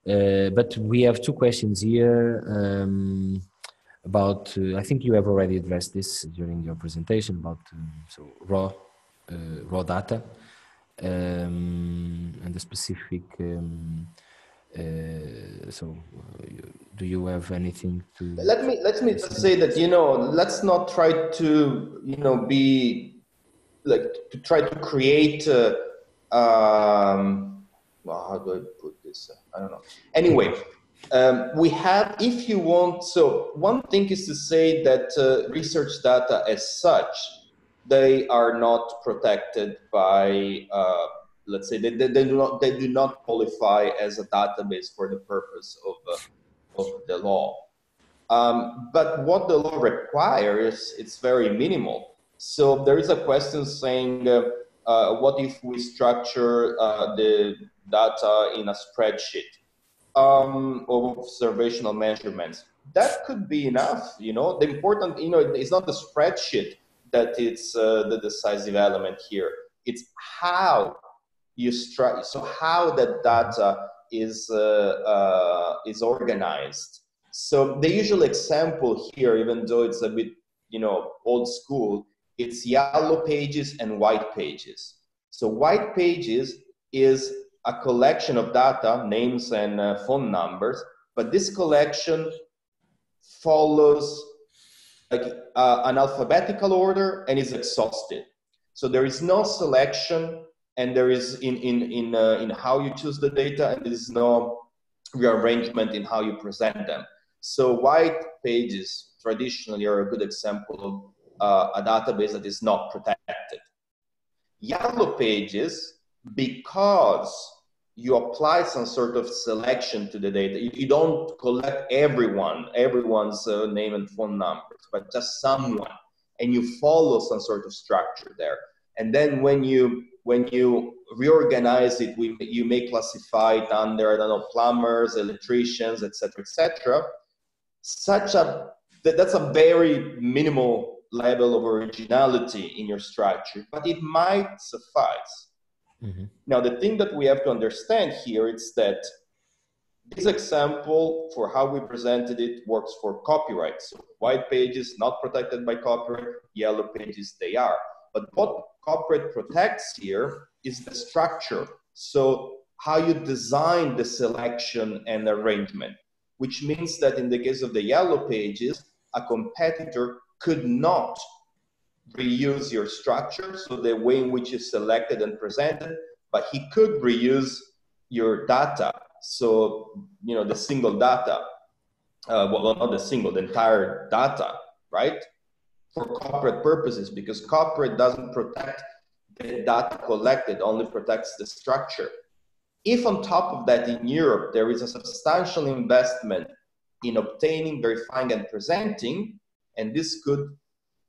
Speaker 1: Uh, but we have two questions here um, about. Uh, I think you have already addressed this during your presentation about um, so raw uh, raw data um, and the specific. Um, uh, so, uh, do you have anything to?
Speaker 2: Let me let me just say that you know let's not try to you know be like to try to create. Uh, um, well, how do I put this? I don't know. Anyway, um, we have, if you want, so one thing is to say that uh, research data as such they are not protected by, uh, let's say, they, they, they, do not they do not qualify as a database for the purpose of, uh, of the law. Um, but what the law requires, it's very minimal. So there is a question saying, uh, uh what if we structure uh, the data in a spreadsheet um, of observational measurements? That could be enough. You know, the important, you know, it's not the spreadsheet that it's uh, the decisive element here. It's how you strike, so how that data is, uh, uh, is organized. So the usual example here, even though it's a bit, you know, old school, it's yellow pages and white pages. So white pages is a collection of data, names and uh, phone numbers, but this collection follows like uh, an alphabetical order and is exhausted. So there is no selection and there is in, in, in, uh, in how you choose the data and there is no rearrangement in how you present them. So white pages traditionally are a good example of uh, a database that is not protected. Yellow pages, because you apply some sort of selection to the data. You, don't collect everyone, everyone's uh, name and phone numbers, but just someone, and you follow some sort of structure there. And then when you when you reorganize it, we, you may classify it under I don't know plumbers, electricians, etc., etc. Such a that, that's a very minimal level of originality in your structure, but it might suffice Mm-hmm. Now, the thing that we have to understand here is that this example for how we presented it works for copyright. So white pages not protected by copyright, yellow pages they are. But what copyright protects here is the structure. So how you design the selection and arrangement, which means that in the case of the yellow pages, a competitor could not reuse your structure, so the way in which you selected and presented, but he could reuse your data. So, you know, the single data, uh, well, not the single, the entire data, right? For copyright purposes, because copyright doesn't protect the data collected, only protects the structure. If on top of that in Europe, there is a substantial investment in obtaining, verifying, and presenting, and this could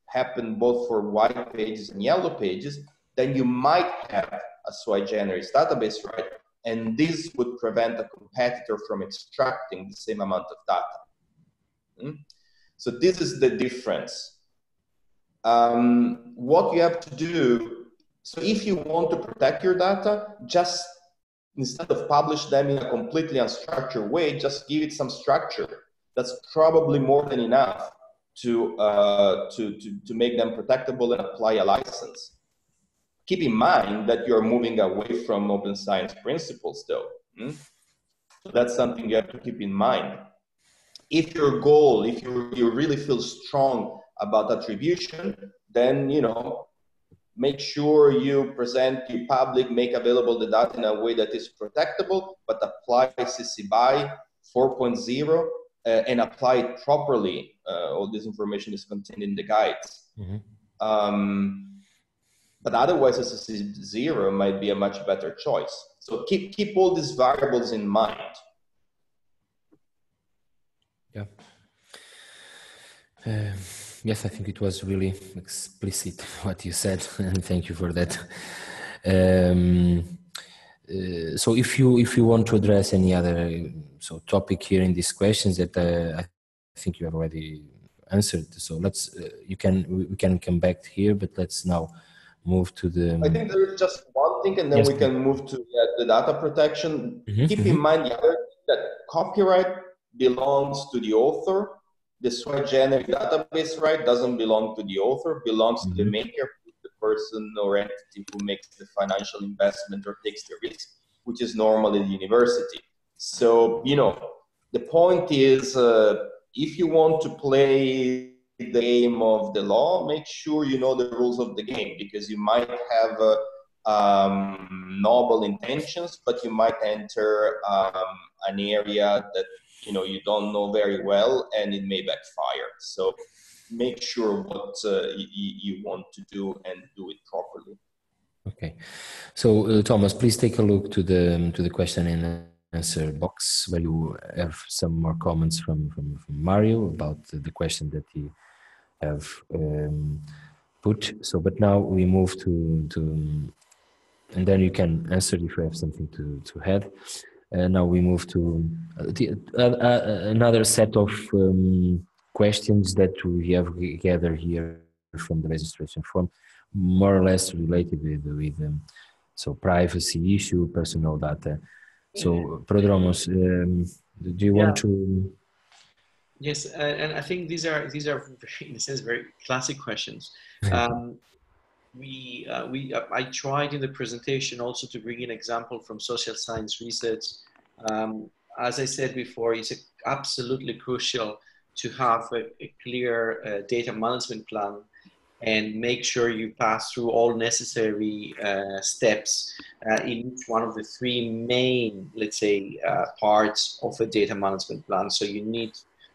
Speaker 2: happen both for white pages and yellow pages, then you might have a sui generis database right, and this would prevent a competitor from extracting the same amount of data. Hmm? So this is the difference. Um, what you have to do, so if you want to protect your data, just instead of publish them in a completely unstructured way, just give it some structure. That's probably more than enough to, uh, to, to, to make them protectable and apply a license. keep in mind that you're moving away from open science principles though. Hmm? So that's something you have to keep in mind. If your goal, if you, you really feel strong about attribution, then you know make sure you present to public, make available the data in a way that is protectable, but apply CC BY 4.0 uh, and apply it properly. Uh, all this information is contained in the guides. Mm-hmm. Um, but otherwise, CC zero might be a much better choice. So keep keep all these variables in mind.
Speaker 1: Yeah. Uh, yes, I think it was really explicit what you said, and thank you for that. Um, uh, so, if you if you want to address any other so topic here in these questions that uh, I think you have already answered, so let's uh, you can we can come back here, but let's now move to the.
Speaker 2: I think there is just one thing, and then yes, we can move to uh, the data protection. Mm-hmm, Keep mm-hmm. in mind the other that copyright belongs to the author the sui generis database right doesn't belong to the author, belongs mm-hmm. to the mm-hmm. maker, person or entity who makes the financial investment or takes the risk, which is normally the university. So, you know, the point is uh, if you want to play the game of the law, make sure you know the rules of the game because you might have uh, um, noble intentions, but you might enter um, an area that you know you don't know very well and it may backfire so make sure what uh, you want to do and do it properly.
Speaker 1: Okay. So uh, thomas please take a look to the to the question and answer box where you have some more comments from from, from mario about the question that he have um, put. So but now we move to to and then you can answer if you have something to to add. Uh, now we move to uh, the, uh, uh, another set of um, questions that we have gathered here from the registration form, more or less related with, with um, so privacy issue, personal data. So Prodromos, um, do you yeah. want to?
Speaker 3: Yes, and I think these are these are in a sense very classic questions. Um, we, uh, we, uh, I tried in the presentation also to bring an example from social science research. Um, as I said before, it's absolutely crucial to have a, a clear uh, data management plan and make sure you pass through all necessary uh, steps uh, in each one of the three main, let's say, uh, parts of a data management plan. So you need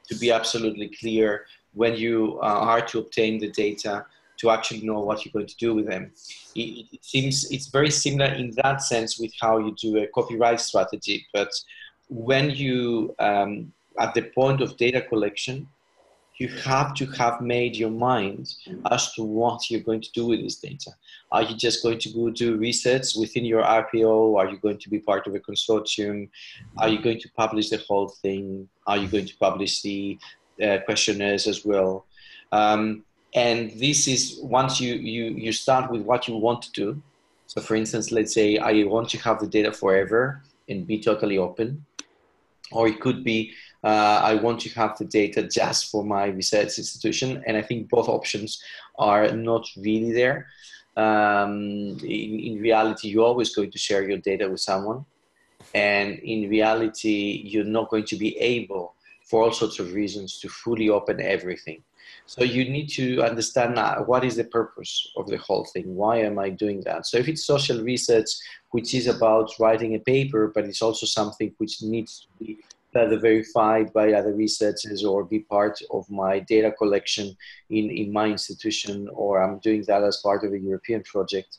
Speaker 3: to be absolutely clear when you are to obtain the data, to actually know what you're going to do with them. It, it, seems it's very similar in that sense with how you do a copyright strategy. But when you, um, at the point of data collection, you have to have made your mind as to what you're going to do with this data. Are you just going to go do research within your RPO? Are you going to be part of a consortium? Are you going to publish the whole thing? Are you going to publish the uh, questionnaires as well? Um, and this is once you, you, you start with what you want to do. So for instance, let's say I want to have the data forever and be totally open. Or it could be uh, I want to have the data just for my research institution. And I think both options are not really there. Um, in, in reality, you're always going to share your data with someone. And in reality, you're not going to be able, for all sorts of reasons, to fully open everything. So you need to understand what is the purpose of the whole thing. Why am I doing that? So if it's social research, which is about writing a paper, but it's also something which needs to be further verified by other researchers or be part of my data collection in, in my institution, or I'm doing that as part of a European project,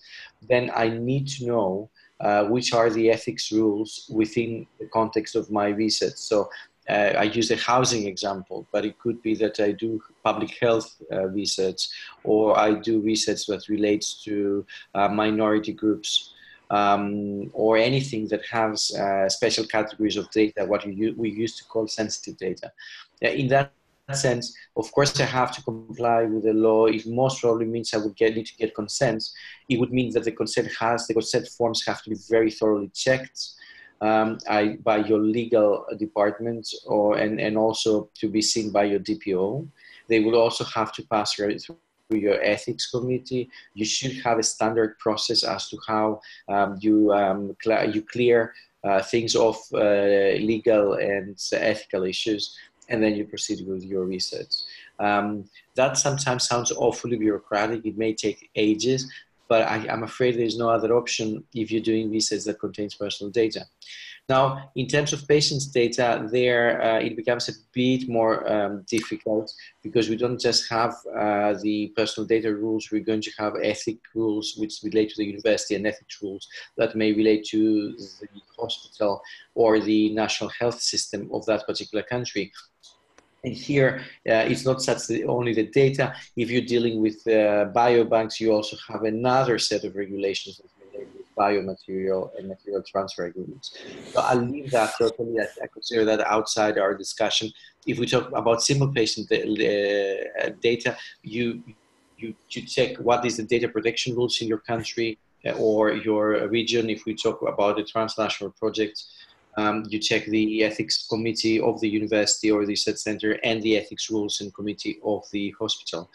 Speaker 3: then I need to know uh, which are the ethics rules within the context of my research. So uh, I use a housing example, but it could be that I do public health uh, research or I do research that relates to uh, minority groups um, or anything that has uh, special categories of data, what we, used to call sensitive data. in that sense, of course, I have to comply with the law. It most probably means I would get, need to get consent. It would mean that the consent has, the consent forms have to be very thoroughly checked um, I, by your legal department or, and, and also to be seen by your DPO. They will also have to pass through your ethics committee. You should have a standard process as to how um, you um, cl you clear uh, things of uh, legal and ethical issues, and then you proceed with your research. Um, that sometimes sounds awfully bureaucratic. It may take ages, but I, am afraid there's no other option if you're doing research that contains personal data. Now, in terms of patients' data, there uh, it becomes a bit more um, difficult because we don't just have uh, the personal data rules, we're going to have ethic rules which relate to the university and ethics rules that may relate to the hospital or the national health system of that particular country. And here, uh, it's not such the, only the data. If you're dealing with uh, biobanks, you also have another set of regulations biomaterial and material transfer agreements. So I'll leave that totally. I, I, consider that outside our discussion. If we talk about single patient uh, data, you, you, you check what is the data protection rules in your country uh, or your region. If we talk about a transnational project, um, you check the ethics committee of the university or the research center and the ethics rules and committee of the hospital.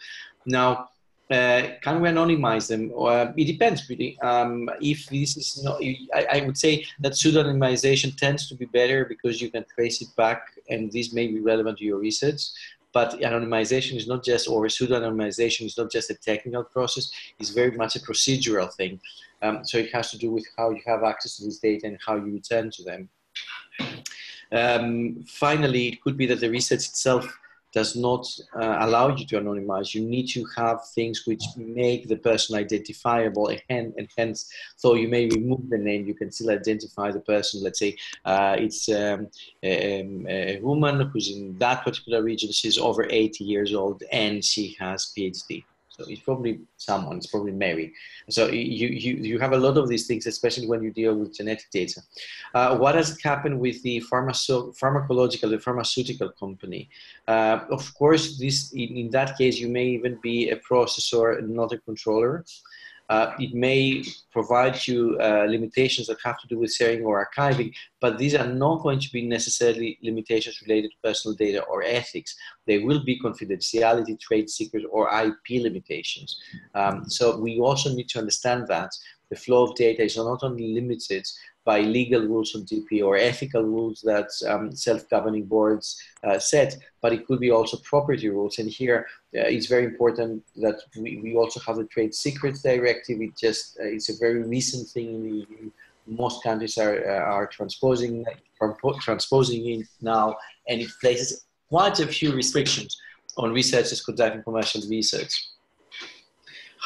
Speaker 3: Now, uh, can we anonymize them? Uh, it depends really. Um, if this is not, I, I, would say that pseudonymization tends to be better because you can trace it back and this may be relevant to your research. But anonymization is not just, or pseudonymization is not just a technical process, it's very much a procedural thing. Um, so it has to do with how you have access to this data and how you return to them. Um, finally, it could be that the research itself does not uh, allow you to anonymize. You need to have things which make the person identifiable, and, and hence, though you may remove the name, you can still identify the person. Let's say uh, it's um, a, um, a, woman who's in that particular region. She's over 80 years old and she has PhD. So it's probably someone, it's probably Mary. So you, you, you have a lot of these things, especially when you deal with genetic data. Uh, what has happened with the pharmaco pharmacological, the pharmaceutical company? Uh, of course, this in, in, that case, you may even be a processor, and not a controller. Uh, it may provide you uh, limitations that have to do with sharing or archiving, but these are not going to be necessarily limitations related to personal data or ethics. They will be confidentiality, trade secrets, or IP limitations. Um, so we also need to understand that the flow of data is not only limited by legal rules on DP or ethical rules that um, self-governing boards uh, set, but it could be also property rules. And here uh, it's very important that we, we also have the Trade Secrets Directive. It just uh, it's a very recent thing in the EU. Most countries are uh, are transposing transposing it now, and it places quite a few restrictions on researchers conducting commercial research.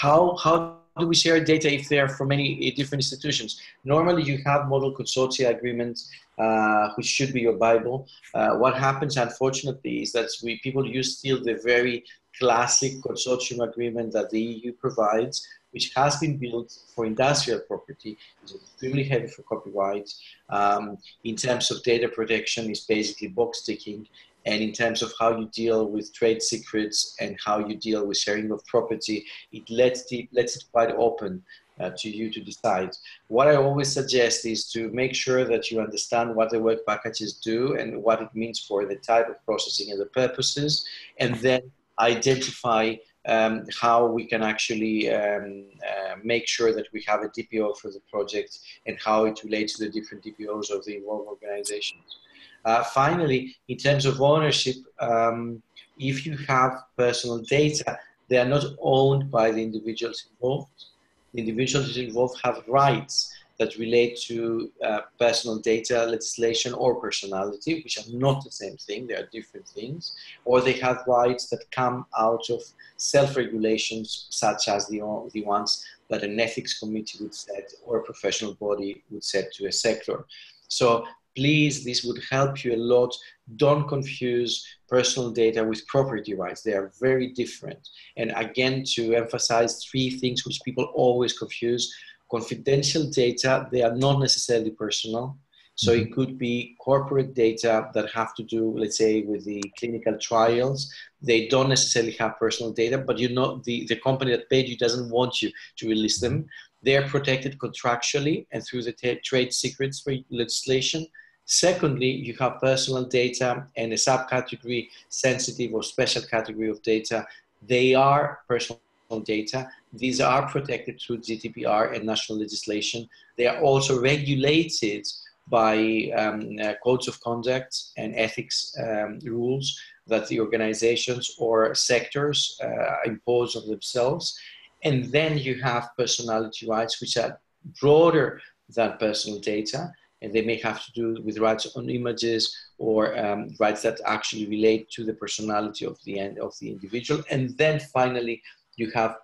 Speaker 3: How how do we share data if they're from many uh, different institutions? Normally, you have model consortia agreements, uh, which should be your Bible. Uh, what happens, unfortunately, is that we people use still the very classic consortium agreement that the EU provides, which has been built for industrial property. It's extremely heavy for copyright. Um, in terms of data protection, it's basically box ticking and in terms of how you deal with trade secrets and how you deal with sharing of property, it lets, it, lets it quite open uh, to you to decide. What I always suggest is to make sure that you understand what the work packages do and what it means for the type of processing and the purposes, and then identify um, how we can actually um, uh, make sure that we have a DPO for the project and how it relates to the different DPOs of the involved organizations. Uh, finally, in terms of ownership, um, if you have personal data, they are not owned by the individuals involved. The individuals involved have rights that relate to uh, personal data legislation or personality, which are not the same thing, they are different things, or they have rights that come out of self-regulations such as the, the ones that an ethics committee would set or a professional body would set to a sector. So please, this would help you a lot. Don't confuse personal data with property rights. They are very different. And again, to emphasize three things which people always confuse. Confidential data, they are not necessarily personal. So it mm-hmm. could be corporate data that have to do, let's say, with the clinical trials. They don't necessarily have personal data, but you know the, the company that paid you doesn't want you to release them. They are protected contractually and through the trade secrets legislation. Secondly, you have personal data and a subcategory sensitive or special category of data. They are personal data. These are protected through GDPR and national legislation. They are also regulated by um, uh, codes of conduct and ethics um, rules that the organizations or sectors uh, impose on themselves. And then you have personality rights, which are broader than personal data. And they may have to do with rights on images or um, rights that actually relate to the personality of the end of the individual. And then finally, you have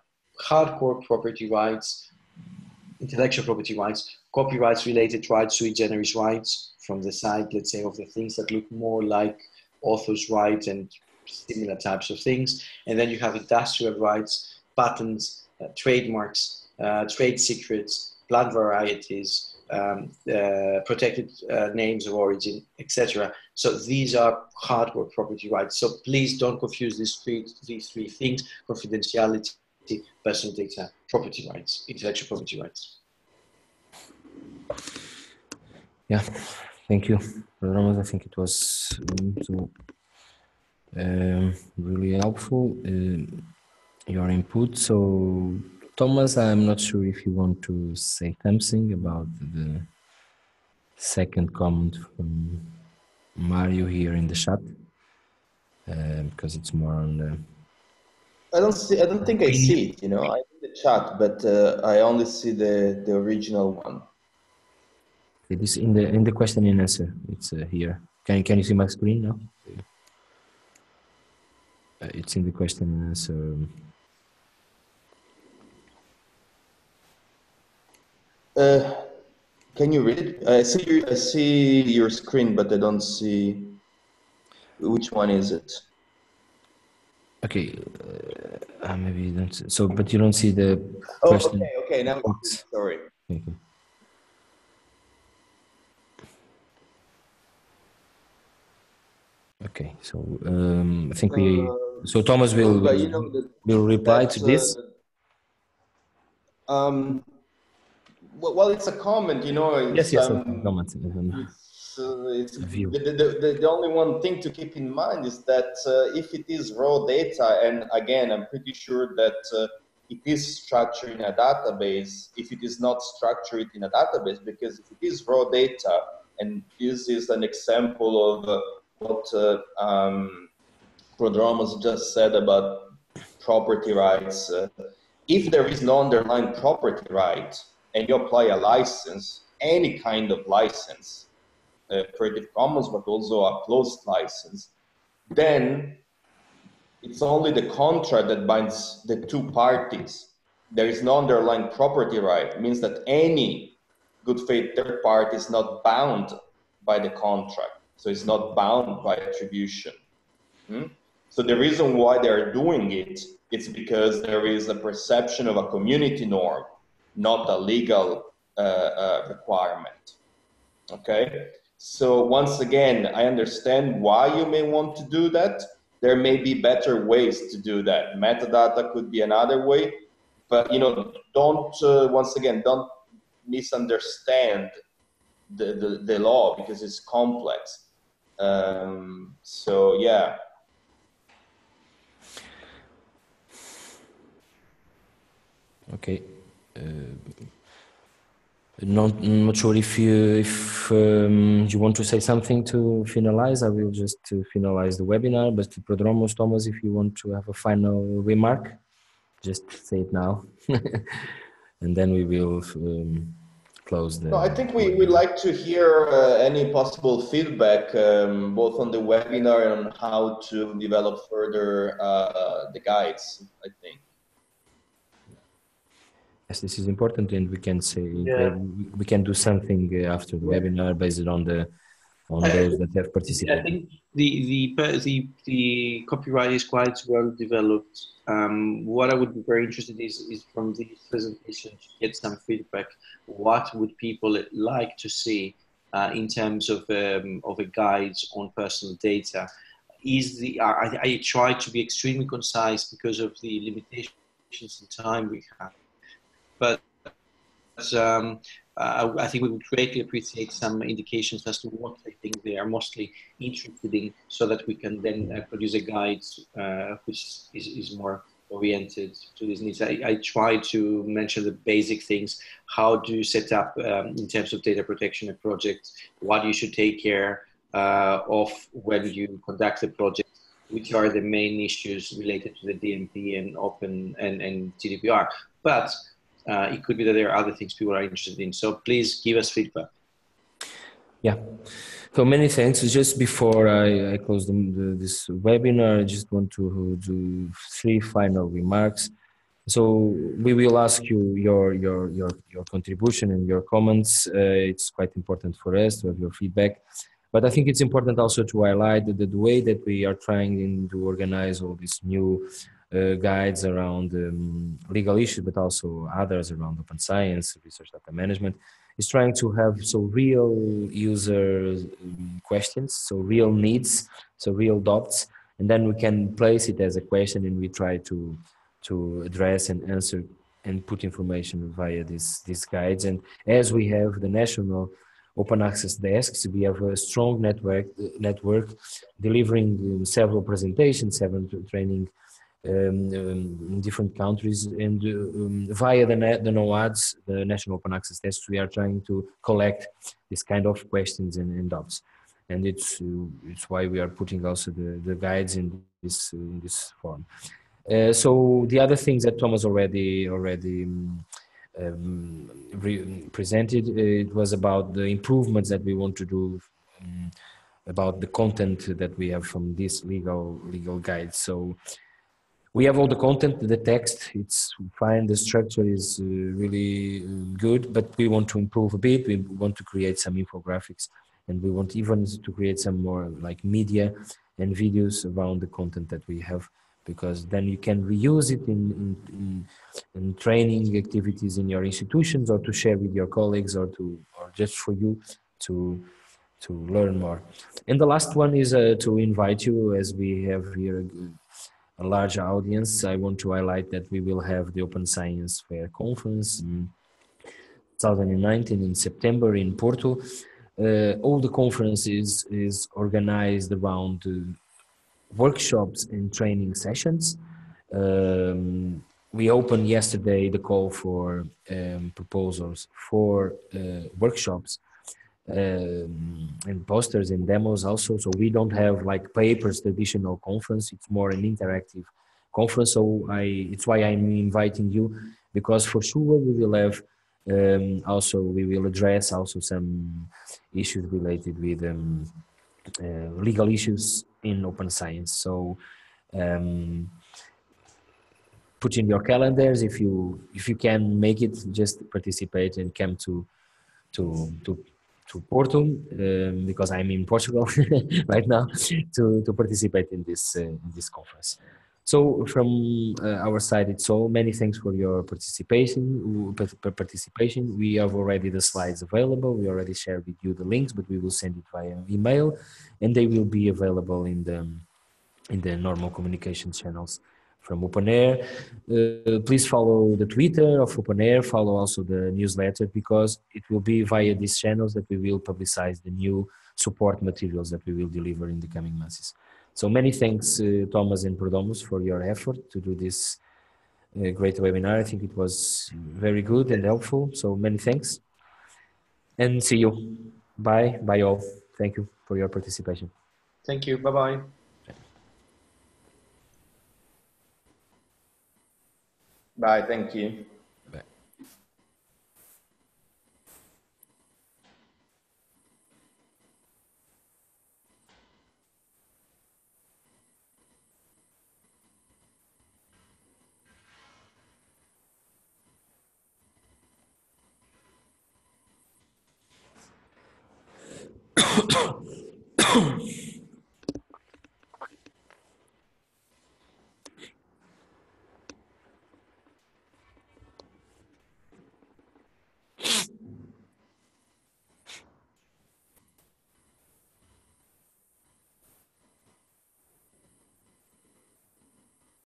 Speaker 3: hardcore property rights, intellectual property rights, copyrights related rights, sui generis rights from the side, let's say, of the things that look more like author's rights and similar types of things. And then you have industrial rights, patents, uh, trademarks, uh, trade secrets, plant varieties, um, uh, protected uh, names of origin, etc. So these are hardcore property rights. So please don't confuse these three, these three things, confidentiality, personal data, property rights, intellectual property rights.
Speaker 1: Yeah, thank you, Ramos. I think it was so, um, really helpful, uh, your input. So Thomas, I'm not sure if you want to say something about the second comment from Mario here in the chat, uh, because it's more on the.
Speaker 2: I don't see. I don't think I see it. You know, I see the chat, but uh, I only see the the original one.
Speaker 1: It is in the in the question and answer. It's uh, here. Can can you see my screen now? Uh, it's in the question and answer.
Speaker 2: Uh, can you read it? I see, your, I see your screen, but I don't see which one is it.
Speaker 1: Okay, uh, maybe you don't. See, so, but you don't see the
Speaker 2: oh,
Speaker 1: question.
Speaker 2: okay, okay. Now, sorry.
Speaker 1: Okay. Okay, so um, I think we. Uh, so Thomas will you know, will reply to this.
Speaker 2: Uh, um, well, it's a comment, you know.
Speaker 1: yes, yes,
Speaker 2: um,
Speaker 1: comment.
Speaker 2: It's, uh, it's the, the, the, only one thing to keep in mind is that uh, if it is raw data, and again, I'm pretty sure that uh, it is structured in a database, if it is not structured in a database, because if it is raw data, and this is an example of uh, what uh, um, Prodromos just said about property rights, uh, if there is no underlying property right, and you apply a license, any kind of license, uh, Creative Commons, but also a closed license, then it's only the contract that binds the two parties. There is no underlying property right. It means that any good faith third party is not bound by the contract. So it's not bound by attribution. Hmm? So the reason why they're doing it, it's because there is a perception of a community norm not a legal uh, uh, requirement. Okay, so once again, I understand why you may want to do that. There may be better ways to do that. Metadata could be another way, but you know, don't uh, once again don't misunderstand the, the, the law because it's complex. Um, so yeah.
Speaker 1: Okay. Uh, not not sure if you if um, you want to say something to finalize. I will just to finalize the webinar. But Prodromos, Thomas, if you want to have a final remark, just say it now, and then we will um, close the.
Speaker 2: No, I think we we like to hear uh, any possible feedback, um, both on the webinar and on how to develop further uh, the guides. I think
Speaker 1: yes, this is important, and we can say
Speaker 3: yeah.
Speaker 1: we can do something uh, after the webinar based on the on those that have participated.
Speaker 3: I think the the the, the copyright is quite well developed. Um, what I would be very interested in is, is from these presentations to get some feedback. What would people like to see uh, in terms of um, of a guide on personal data? Is the I, I try to be extremely concise because of the limitations in time we have but um, uh, I think we would greatly appreciate some indications as to what they think they are mostly interested in so that we can then uh, produce a guide uh, which is, is more oriented to these needs. I, I try to mention the basic things. How do you set up um, in terms of data protection a project? What you should take care uh, of when you conduct the project? Which are the main issues related to the DMP and open and, and GDPR? But uh, it could be that there are other things people are interested in. So please give us feedback.
Speaker 1: Yeah. So many thanks. Just before I, I close the, the, this webinar, I just want to do three final remarks. So we will ask you your your your your contribution and your comments. Uh, it's quite important for us to have your feedback. But I think it's important also to highlight that the way that we are trying to organize all these new uh, guides around um, legal issues, but also others around open science, research data management, is trying to have so real user um, questions, so real needs, so real doubts, and then we can place it as a question and we try to to address and answer and put information via these these guides. And as we have the national open access desks, we have a strong network network delivering um, several presentations, several training um, um, in different countries and uh, um, via the, the NOADS, the National Open Access Desks, we are trying to collect this kind of questions and, and doubts. And it's, uh, it's why we are putting also the, the guides in this, in this form. Uh, so the other things that Thomas already already um, um, presented, it was about the improvements that we want to do um, about the content that we have from this legal legal guide. So we have all the content, the text, it's fine, the structure is uh, really uh, good, but we want to improve a bit. We want to create some infographics and we want even to create some more like media and videos around the content that we have because then you can reuse it in, in, in, in training activities in your institutions or to share with your colleagues or to or just for you to to learn more. And the last one is uh, to invite you as we have here a large audience, I want to highlight that we will have the Open Science Fair conference in 2019 in September in Porto. Uh, all the conferences is organized around uh, workshops and training sessions. Um, we opened yesterday the call for um, proposals for uh, workshops um, and posters and demos also. So we don't have like papers traditional conference. It's more an interactive conference. So I it's why I'm inviting you because for sure we will have um, also we will address also some issues related with um, uh, legal issues in open science. So um, put in your calendars if you if you can make it just participate and come to to to to Porto um, because I'm in Portugal right now to, to participate in this uh, in this conference. So from uh, our side, it's all. Many thanks for your participation. Participation. We have already the slides available. We already shared with you the links, but we will send it via email, and they will be available in the in the normal communication channels from OpenAIRE. Uh, please follow the Twitter of OpenAIRE, follow also the newsletter because it will be via these channels that we will publicize the new support materials that we will deliver in the coming months. So many thanks, uh, Thomas and Prodromos, for your effort to do this uh, great webinar. I think it was very good and helpful. So many thanks. And see you. Bye. Bye all. Thank you for your participation.
Speaker 3: Thank you. Bye-bye.
Speaker 2: Bye. Thank you.